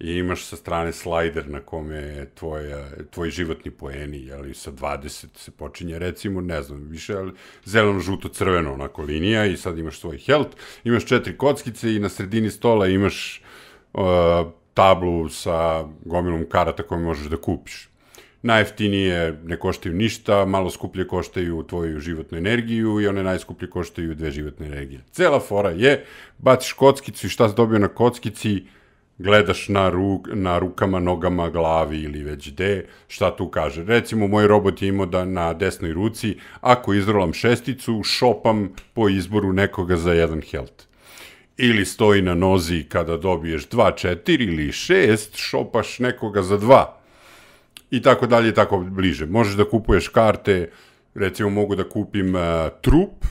Speaker 1: i imaš sa strane slajder na kome je tvoj, tvoj životni poeni, jeli, sa 20 se počinje, recimo, ne znam, više, ali zeleno, žuto, crveno, onako linija i sad imaš svoj health, imaš četiri kockice i na sredini stola imaš uh, tablu sa gomilom karata koje možeš da kupiš. Najjeftinije ne koštaju ništa, malo skuplje koštaju tvoju životnu energiju i one najskuplje koštaju dve životne energije. Cela fora je, baciš kockicu i šta si dobio na kockici, gledaš na, ruk, na rukama, nogama, glavi ili već gde, šta tu kaže. Recimo, moj robot je imao da na desnoj ruci, ako izrolam šesticu, šopam po izboru nekoga za jedan health. Ili stoji na nozi kada dobiješ 2, 4 ili 6, šopaš nekoga za 2. I tako dalje tako bliže. Možeš da kupuješ karte, recimo mogu da kupim uh, trup,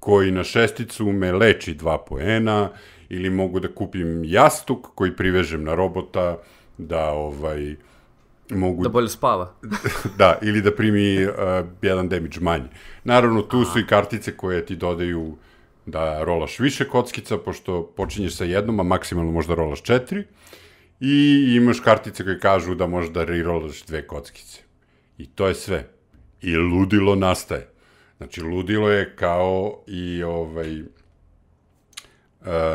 Speaker 1: koji na šesticu me leči 2 poena, ili mogu da kupim jastuk koji privežem na robota da ovaj mogu
Speaker 2: da bolje spava.
Speaker 1: da, ili da primi uh, jedan damage manje. Naravno tu su i kartice koje ti dodaju da rolaš više kockica pošto počinješ sa jednom, a maksimalno možda rolaš četiri. I imaš kartice koje kažu da možeš da rerolaš dve kockice. I to je sve. I ludilo nastaje. Znači, ludilo je kao i ovaj,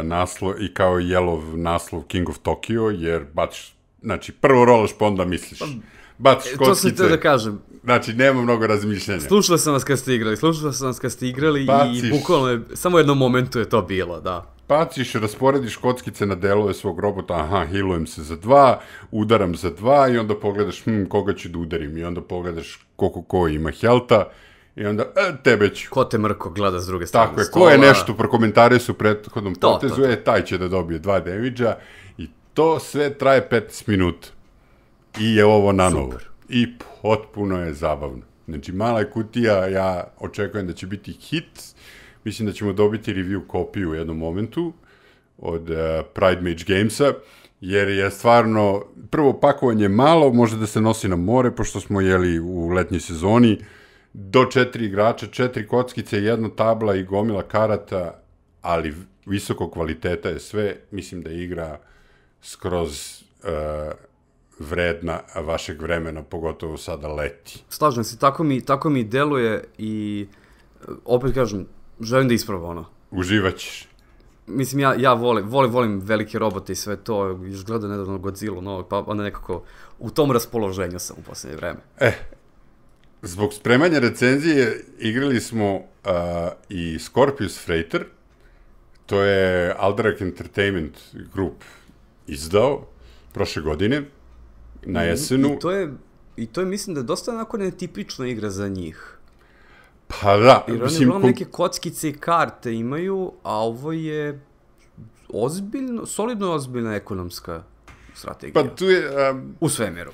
Speaker 1: naslov, i kao jelov naslov King of Tokyo, jer baciš, znači, prvo rolaš, pa onda misliš. Pa, baciš kockice.
Speaker 2: To sam te da kažem.
Speaker 1: Znači, nema mnogo razmišljanja.
Speaker 2: Slušao sam vas kad ste igrali, slušao sam vas kad ste igrali baciš, i bukvalno je, samo jednom momentu je to bilo, da.
Speaker 1: Baciš, rasporediš kockice na delove svog robota, aha, healujem se za dva, udaram za dva i onda pogledaš, hm, koga ću da udarim i onda pogledaš koliko ko ima helta I onda, e, tebe ću.
Speaker 2: Ko te mrko gleda s druge strane
Speaker 1: Tako je, ko je nešto prokomentare su prethodnom to, potezu, to, to. e, taj će da dobije dva damage i to sve traje 15 minuta. I je ovo na novo. I potpuno je zabavno. Znači, mala je kutija, ja očekujem da će biti hit. Mislim da ćemo dobiti review kopiju u jednom momentu od uh, Pride Mage Gamesa, jer je stvarno, prvo pakovanje malo, može da se nosi na more, pošto smo jeli u letnjoj sezoni, uh, do četiri igrača, četiri kockice, jedna tabla i gomila karata, ali visoko kvaliteta je sve. Mislim da je igra skroz uh, vredna vašeg vremena, pogotovo sada leti.
Speaker 2: Slažem se, tako mi, tako mi deluje i opet kažem, želim da isprobam ono.
Speaker 1: Uživaćeš.
Speaker 2: Mislim, ja, ja volim, volim, volim velike robote i sve to, još gledam nedavno Godzilla novog, pa onda nekako u tom raspoloženju sam u poslednje vreme.
Speaker 1: E, zbog spremanja recenzije igrali smo uh, i Scorpius Freighter, to je Alderac Entertainment Group izdao prošle godine, na jesenu.
Speaker 2: I to je, i to je mislim da je dosta onako netipična igra za njih.
Speaker 1: Pa da,
Speaker 2: Jer oni
Speaker 1: mislim, kom-
Speaker 2: neke kockice i karte imaju, a ovo je ozbiljno, solidno ozbiljna ekonomska strategija.
Speaker 1: pa tu je, um,
Speaker 2: U svemiru.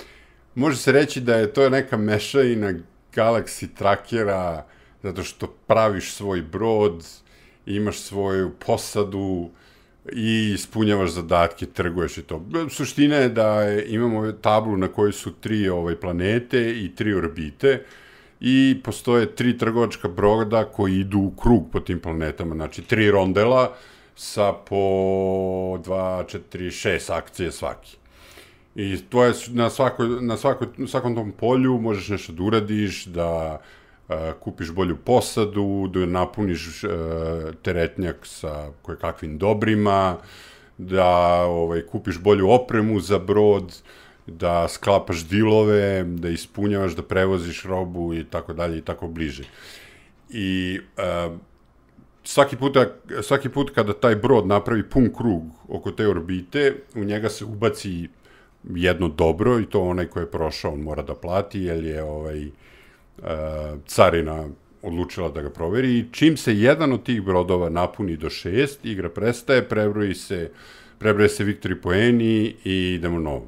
Speaker 1: može se reći da je to neka mešajina Galaxy Trackera, zato što praviš svoj brod, imaš svoju posadu i ispunjavaš zadatke, trguješ i to. Suština je da imamo tablu na kojoj su tri ovaj, planete i tri orbite i postoje tri trgovačka broda koji idu u krug po tim planetama, znači tri rondela sa po 2, 4, 6 akcije svaki. I to je na, svako, na, svako, svakom tom polju možeš nešto da uradiš, da uh, kupiš bolju posadu, da napuniš uh, teretnjak sa koje kakvim dobrima, da ovaj, kupiš bolju opremu za brod, da sklapaš dilove, da ispunjavaš, da prevoziš robu i tako dalje i tako bliže. I uh, svaki, puta, svaki put kada taj brod napravi pun krug oko te orbite, u njega se ubaci jedno dobro i to onaj ko je prošao on mora da plati jer je ovaj e, carina odlučila da ga proveri i čim se jedan od tih brodova napuni do šest, igra prestaje, prebroji se, prebroje se Viktori poeni i idemo novo.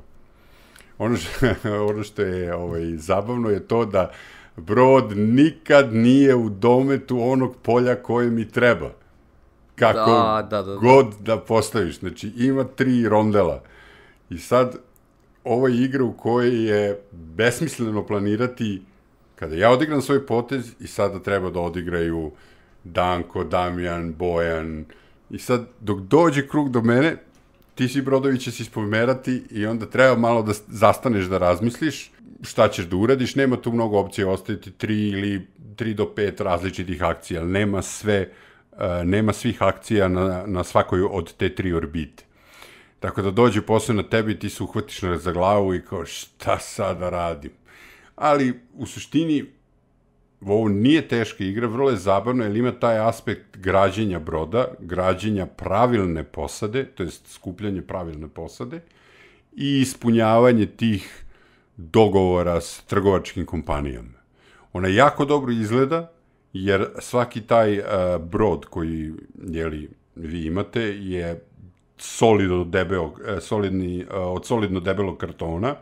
Speaker 1: Ono što, ono što je ovaj, zabavno je to da brod nikad nije u dometu onog polja koje mi treba. Kako
Speaker 2: Da, da, da, da.
Speaker 1: god da postaviš. Znači, ima tri rondela. I sad, ovo je igra u kojoj je besmisleno planirati kada ja odigram svoj potez i sada treba da odigraju Danko, Damjan, Bojan i sad dok dođe krug do mene ti si brodovi će se ispomerati i onda treba malo da zastaneš da razmisliš šta ćeš da uradiš, nema tu mnogo opcija ostaviti tri ili tri do pet različitih akcija, nema sve uh, nema svih akcija na, na svakoj od te tri orbite. Tako da dođe posle na tebi i ti se uhvatiš na- za glavu i kao šta sada radim. Ali u suštini ovo nije teška igra, vrlo je zabavno jer ima taj aspekt građenja broda, građenja pravilne posade, to jest skupljanje pravilne posade i ispunjavanje tih dogovora s trgovačkim kompanijama. Ona jako dobro izgleda, jer svaki taj uh, brod koji jeli, vi imate je solidno debelog, e, solidni, e, od solidno debelog kartona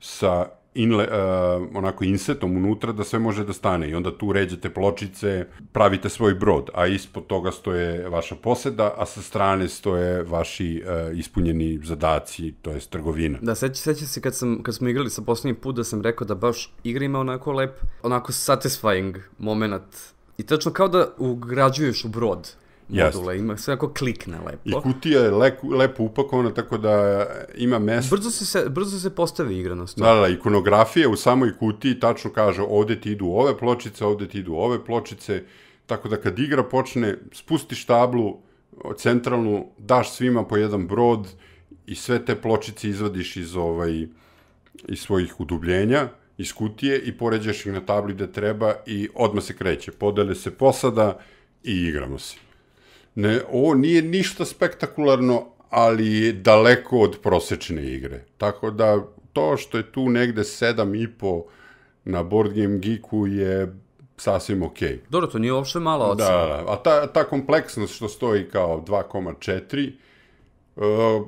Speaker 1: sa inle, uh, onako insetom unutra da sve može da stane i onda tu ređete pločice, pravite svoj brod, a ispod toga stoje vaša poseda, a sa strane stoje vaši uh, ispunjeni zadaci, to je trgovina.
Speaker 2: Da, seća, seća se kad, sam, kad smo igrali sa poslednji put da sam rekao da baš igra ima onako lep, onako satisfying moment. I tačno kao da ugrađuješ u brod
Speaker 1: Jeste.
Speaker 2: module, ima sve ako klikne
Speaker 1: I
Speaker 2: lepo.
Speaker 1: kutija je leku, lepo upakovana, tako da ima mesto
Speaker 2: Brzo se, se, brzo se postavi igra na sto.
Speaker 1: Da, da, ikonografija u samoj kutiji tačno kaže ovde ti idu ove pločice, ovde ti idu ove pločice, tako da kad igra počne, spustiš tablu centralnu, daš svima po jedan brod i sve te pločice izvadiš iz, ovaj, iz svojih udubljenja, iz kutije i poređaš ih na tabli gde treba i odmah se kreće. Podele se posada i igramo se. Ne, ovo nije ništa spektakularno, ali je daleko od prosečne igre. Tako da to što je tu negde 7,5 na Board Game Geeku je sasvim okej. Okay.
Speaker 2: Dobro, to nije uopšte mala
Speaker 1: Da,
Speaker 2: ocena.
Speaker 1: da, a ta, ta kompleksnost što stoji kao 2,4, uh,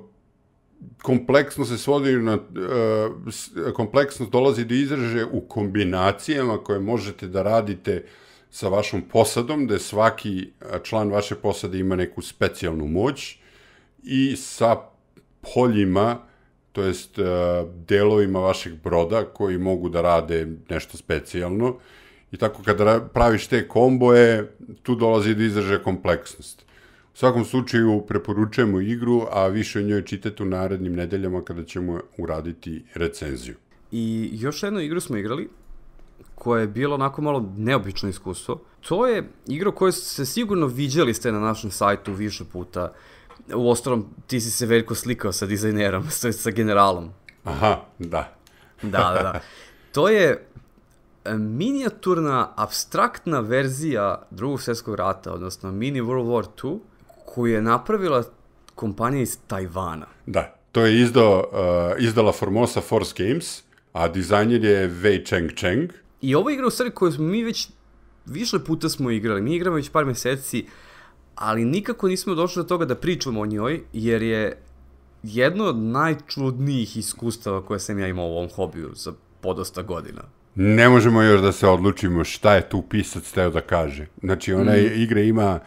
Speaker 1: kompleksno se svodi na, uh, s- kompleksnost dolazi do izražaja u kombinacijama koje možete da radite sa vašom posadom, da svaki član vaše posade ima neku specijalnu moć i sa poljima, to jest delovima vašeg broda koji mogu da rade nešto specijalno. I tako kada ra- praviš te komboje, tu dolazi do izražaja kompleksnost. U svakom slučaju preporučujemo igru, a više o njoj čitate u narednim nedeljama kada ćemo uraditi recenziju.
Speaker 2: I još jednu igru smo igrali, koja je bilo onako malo neobično iskustvo. to je igra koju ste sigurno viđali ste na našem sajtu više puta. U ostalom, ti si se veliko slikao sa dizajnerom, sa, sa generalom.
Speaker 1: Aha, da.
Speaker 2: Da, da, da. To je e, minijaturna, abstraktna verzija drugog svjetskog rata, odnosno mini World War II, koju je napravila kompanija iz Tajvana.
Speaker 1: Da, to je izdao, uh, izdala Formosa Force Games, a dizajner je Wei Cheng Cheng.
Speaker 2: I ovo igra u stvari koju smo mi već više puta smo igrali. Mi igramo već par meseci, ali nikako nismo došli do toga da pričamo o njoj, jer je jedno od najčudnijih iskustava koje sam ja imao u ovom hobiju za podosta godina.
Speaker 1: Ne možemo još da se odlučimo šta je tu pisac teo da kaže. Znači, ona mm. igra ima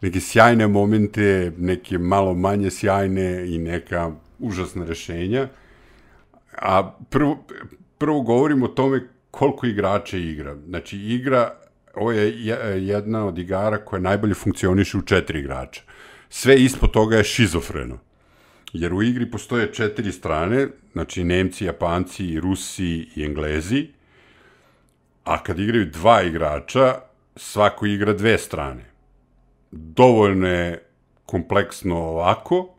Speaker 1: neke sjajne momente, neke malo manje sjajne i neka užasna rešenja. A prvo, prvo govorim o tome koliko igrača igra. Znači, igra, ovo je jedna od igara koja najbolje funkcioniše u četiri igrača. Sve ispod toga je šizofreno. Jer u igri postoje četiri strane, znači Nemci, Japanci, Rusi i Englezi, a kad igraju dva igrača, svako igra dve strane. Dovoljno je kompleksno ovako,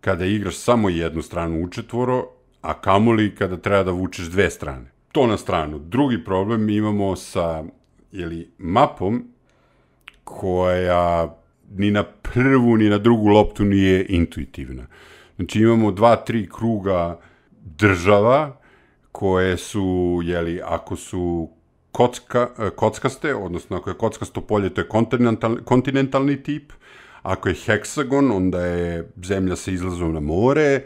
Speaker 1: kada igraš samo jednu stranu u četvoro, a kamoli kada treba da vučeš dve strane. To na stranu. Drugi problem imamo sa jeli, mapom koja ni na prvu ni na drugu loptu nije intuitivna. Znači imamo dva, tri kruga država koje su, jeli, ako su kocka, kockaste, odnosno ako je kockasto polje, to je kontinental, kontinentalni tip, ako je heksagon, onda je zemlja sa izlazom na more,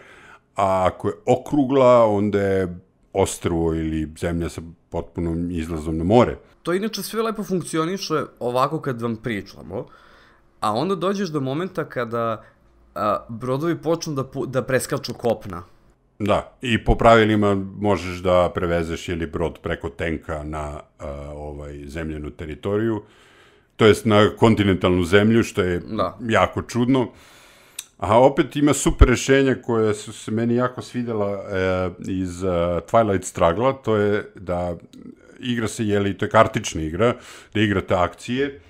Speaker 1: a ako je okrugla, onda je ostrvo ili zemlja sa potpunom izlazom na more.
Speaker 2: To inače sve lepo funkcioniše ovako kad vam pričamo, a onda dođeš do momenta kada a, brodovi počnu da, da preskaču kopna.
Speaker 1: Da, i po pravilima možeš da prevezeš ili brod preko tenka na a, ovaj zemljenu teritoriju, to jest na kontinentalnu zemlju, što je da. jako čudno. A opet ima super rešenja koje su se meni jako svidela e, iz uh, Twilight Struggle, to je da igra se, jeli, to je kartična igra, da igrate akcije,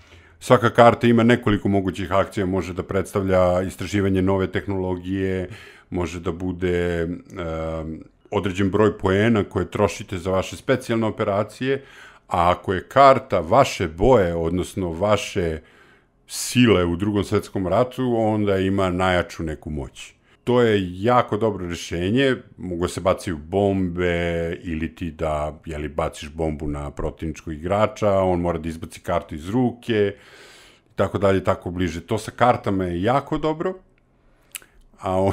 Speaker 1: svaka karta ima nekoliko mogućih akcija, može da predstavlja istraživanje nove tehnologije, može da bude e, određen broj poena koje trošite za vaše specijalne operacije, a ako je karta vaše boje, odnosno vaše sile u drugom svetskom ratu, onda ima najjaču neku moć. To je jako dobro rešenje, mogu se baciti bombe ili ti da jeli, baciš bombu na protivničkog igrača, on mora da izbaci kartu iz ruke, tako dalje, tako bliže. To sa kartama je jako dobro, a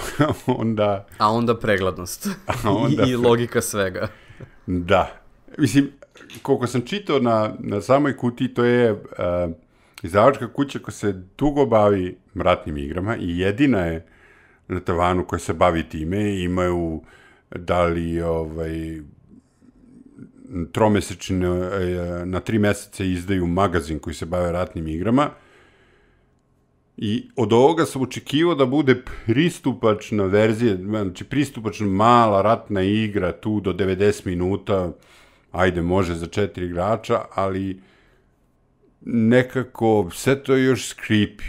Speaker 1: onda...
Speaker 2: A onda preglednost a onda... i logika svega.
Speaker 1: Da. Mislim, koliko sam čitao na, na samoj kutiji, to je uh, izdavačka kuća koja se dugo bavi ratnim igrama i jedina je na tavanu koja se bavi time imaju da li ovaj, tromesečne, e, na tri meseca izdaju magazin koji se bave ratnim igrama. I od ovoga sam očekivao da bude pristupačna verzija, znači pristupačna mala ratna igra tu do 90 minuta, ajde, može za četiri igrača, ali nekako sve to još skripi.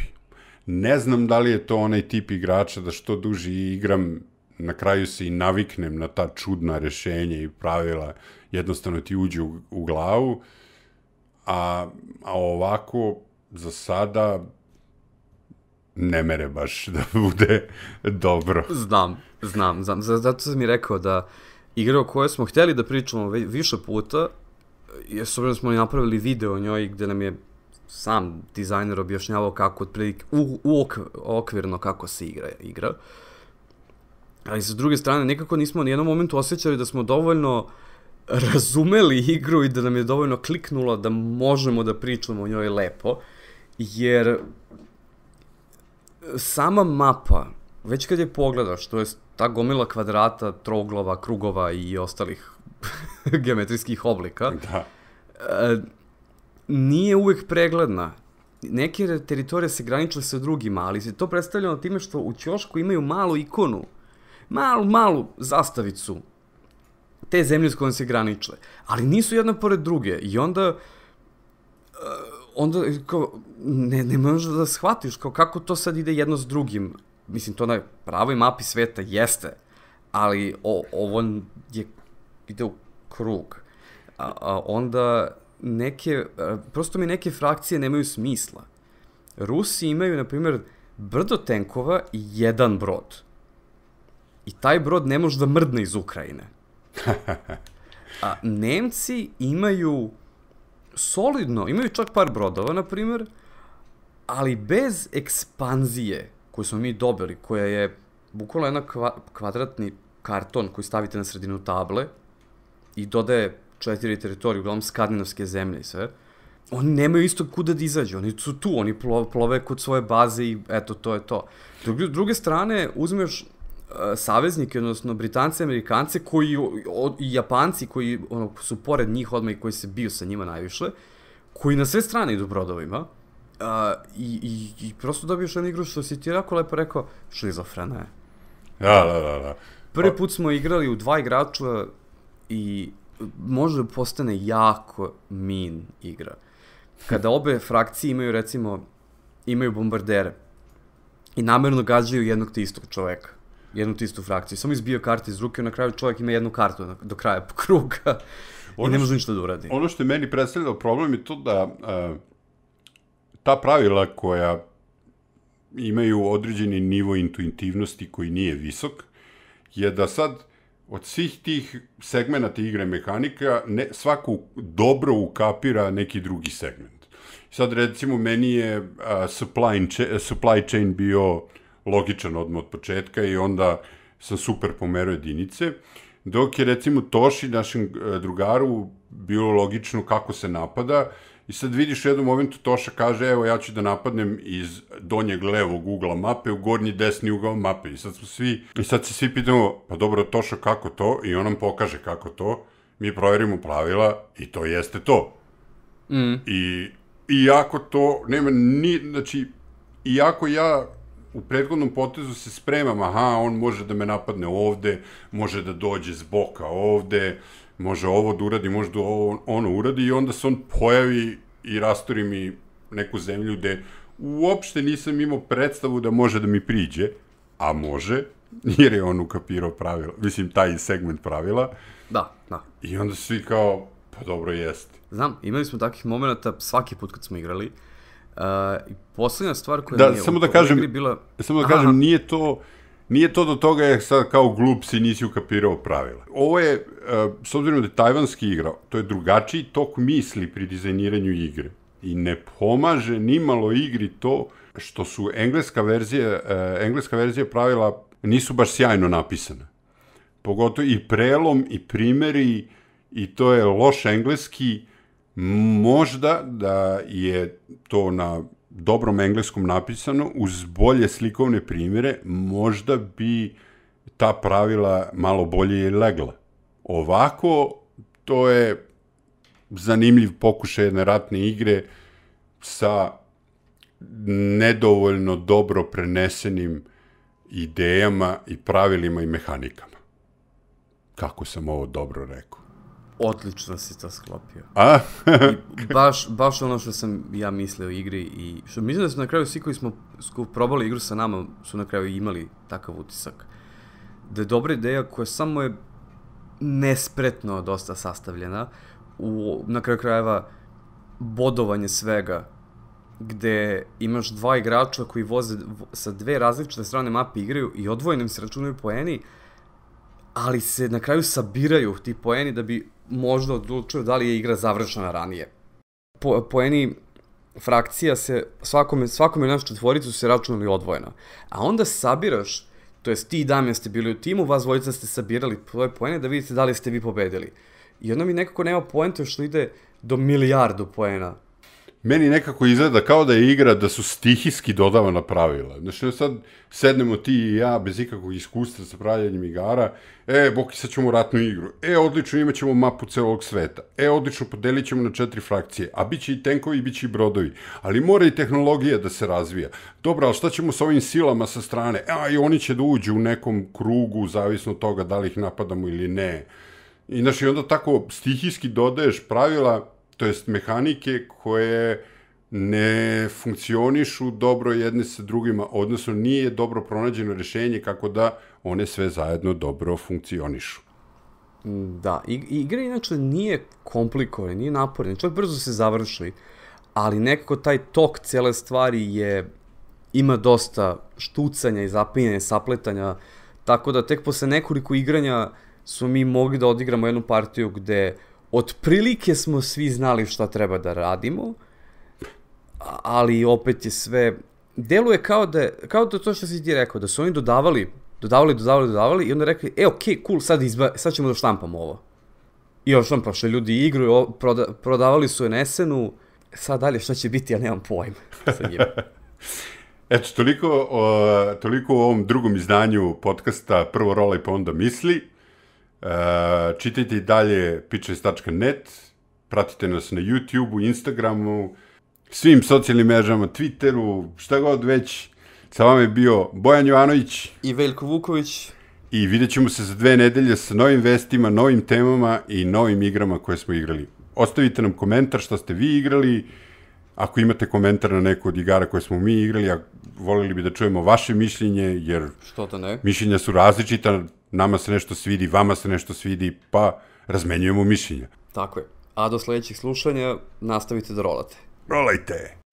Speaker 1: Ne znam da li je to onaj tip igrača da što duži igram, na kraju se i naviknem na ta čudna rešenja i pravila, jednostavno ti uđu u, u glavu, a, a ovako za sada ne mere baš da bude dobro.
Speaker 2: Znam, znam, znam. Zato sam mi rekao da igra o kojoj smo hteli da pričamo više puta, jer s obzirom smo napravili video o njoj gde nam je sam dizajner objašnjavao kako otprilike u, u okvirno kako se igra igra. Ali sa druge strane nekako nismo ni jednom momentu osjećali da smo dovoljno razumeli igru i da nam je dovoljno kliknulo da možemo da pričamo o njoj lepo, jer sama mapa, već kad je pogledaš, to je ta gomila kvadrata, troglova, krugova i ostalih geometrijskih oblika, da. E, nije uvek pregledna. Neke teritorije se graničile sa drugima, ali se to predstavljeno time što u ćošku imaju malu ikonu, malu, malu zastavicu te zemlje s kojom se graničile, ali nisu jedna pored druge i onda uh, onda kao, ne, ne možeš da shvatiš kao kako to sad ide jedno s drugim. Mislim, to na pravoj mapi sveta jeste, ali o, ovo je, ide u krug. A, a onda neke, prosto mi neke frakcije nemaju smisla. Rusi imaju, na primjer, brdo tenkova i jedan brod. I taj brod ne može da mrdne iz Ukrajine. A Nemci imaju solidno, imaju čak par brodova, na primjer, ali bez ekspanzije koju smo mi dobili, koja je bukvalno jedna kva, kvadratni karton koji stavite na sredinu table i dodaje četiri teritorije, uglavnom skandinavske zemlje i sve, oni nemaju isto kuda da izađu, oni su tu, oni plove, kod svoje baze i eto, to je to. Druge, druge strane, uzmeš uh, saveznike, odnosno Britance i Amerikance, koji, o, i Japanci, koji ono, su pored njih odmah i koji se bio sa njima najviše, koji na sve strane idu brodovima, uh, i, i, i prosto dobiješ jednu igru što si ti jako lepo rekao, šizofrena je.
Speaker 1: Da, da, da, da.
Speaker 2: Prvi put smo igrali u dva igrača i može da postane jako min igra. Kada obe frakcije imaju, recimo, imaju bombardere i namerno gađaju jednog te istog čoveka, jednu te istu frakciju, samo izbio karte iz ruke, na kraju čovjek ima jednu kartu na, do kraja kruga i ne može ništa da uradi.
Speaker 1: Ono što je meni predstavljalo problem je to da uh, ta pravila koja imaju određeni nivo intuitivnosti koji nije visok, je da sad od svih tih segmenta igre mehanika ne, svaku dobro ukapira neki drugi segment. Sad recimo meni je uh, supply, supply chain bio logičan odmah od početka i onda sam super pomerao jedinice, dok je recimo Toši, našem drugaru, bilo logično kako se napada, I sad vidiš u jednom momentu Toša kaže, evo ja ću da napadnem iz donjeg levog ugla mape u gornji desni ugao mape. I sad smo svi, i sad se svi pitamo, pa dobro Toša kako to? I on nam pokaže kako to. Mi proverimo pravila i to jeste to.
Speaker 2: Mm.
Speaker 1: I, iako to nema ni, znači, iako ja u prethodnom potezu se spremam, aha, on može da me napadne ovde, može da dođe z boka ovde, može ovo da uradi, može da ovo, ono uradi i onda se on pojavi i rastori mi neku zemlju gde uopšte nisam imao predstavu da može da mi priđe, a može, jer je on ukapirao pravila, mislim, taj segment pravila.
Speaker 2: Da, da.
Speaker 1: I onda svi kao, pa dobro, jeste.
Speaker 2: Znam, imali smo takvih momenta svaki put kad smo igrali. Uh, poslednja stvar koja
Speaker 1: Da,
Speaker 2: mi je
Speaker 1: samo
Speaker 2: u
Speaker 1: da kažem,
Speaker 2: igri bila...
Speaker 1: Samo da
Speaker 2: Aha.
Speaker 1: kažem, nije to nije to do toga je sad kao glup si nisi ukapirao pravila. Ovo je, uh, s obzirom da je tajvanski igra, to je drugačiji tok misli pri dizajniranju igre. I ne pomaže ni malo igri to što su engleska verzija, uh, engleska verzija pravila nisu baš sjajno napisana. Pogotovo i prelom i primeri i to je loš engleski, možda da je to na dobrom engleskom napisano, uz bolje slikovne primjere, možda bi ta pravila malo bolje i legla. Ovako, to je zanimljiv pokušaj jedne ratne igre sa nedovoljno dobro prenesenim idejama i pravilima i mehanikama. Kako sam ovo dobro rekao?
Speaker 2: Odlično si to sklopio.
Speaker 1: A?
Speaker 2: I baš, baš ono što sam ja mislio o igri i što mislim da su na kraju svi koji smo probali igru sa nama su na kraju imali takav utisak. Da je dobra ideja koja samo je nespretno dosta sastavljena u, na kraju krajeva bodovanje svega gde imaš dva igrača koji voze sa dve različite strane mape igraju i odvojenim se računaju poeni, ali se na kraju sabiraju ti poeni da bi možda odlučio da li je igra završena ranije. Po, poeni frakcija se, svakome, svakome naš četvoricu se računali odvojeno. A onda sabiraš, to jest ti i Damjan ste bili u timu, vas dvojica ste sabirali svoje poene da vidite da li ste vi pobedili. I onda mi nekako nema poente što ide do milijardu poena
Speaker 1: Meni nekako izgleda kao da je igra da su stihijski dodavana pravila. Znači, sad sednemo ti i ja bez ikakvog iskustva sa pravljanjem igara, e, Boki, sad ćemo ratnu igru, e, odlično, imat ćemo mapu celog sveta, e, odlično, podelit ćemo na četiri frakcije, a bit će i tenkovi, bit će i brodovi, ali mora i tehnologija da se razvija. Dobro, ali šta ćemo sa ovim silama sa strane? A, i oni će da uđu u nekom krugu, zavisno od toga da li ih napadamo ili ne. I, znači, onda tako stihijski dodaješ pravila, to jest mehanike koje ne funkcionišu dobro jedne sa drugima, odnosno nije dobro pronađeno rešenje kako da one sve zajedno dobro funkcionišu.
Speaker 2: Da, I, igra inače nije komplikovana, nije naporna, čak brzo se završi, ali nekako taj tok cele stvari je, ima dosta štucanja i zapinjanja, sapletanja, tako da tek posle nekoliko igranja smo mi mogli da odigramo jednu partiju gde otprilike smo svi znali šta treba da radimo, ali opet je sve, deluje kao da, kao da to što si ti rekao, da su oni dodavali dodavali, dodavali, dodavali i onda rekli, e, okay, cool, sad, izba, sad ćemo da štampamo ovo. I štampa što ljudi igru, proda, prodavali su je u sad dalje šta će biti, ja nemam pojma sa njima.
Speaker 1: Eto, toliko, o, toliko u ovom drugom izdanju podcasta Prvo rola i pa onda misli. E, čitajte i dalje pitches.net, pratite nas na YouTubeu, Instagramu, svim socijalnim mrežama, Twitteru, šta god već. Sa vama je bio Bojan Jovanović
Speaker 2: i Veljko Vuković.
Speaker 1: I vidjet ćemo se za dve nedelje sa novim vestima, novim temama i novim igrama koje smo igrali. Ostavite nam komentar šta ste vi igrali, ako imate komentar na neku od igara koje smo mi igrali, a volili bi da čujemo vaše mišljenje, jer
Speaker 2: što da ne?
Speaker 1: mišljenja su različita, nama se nešto svidi, vama se nešto svidi, pa razmenjujemo mišljenja.
Speaker 2: Tako je. A do sledećih slušanja nastavite da rolate.
Speaker 1: Rolajte!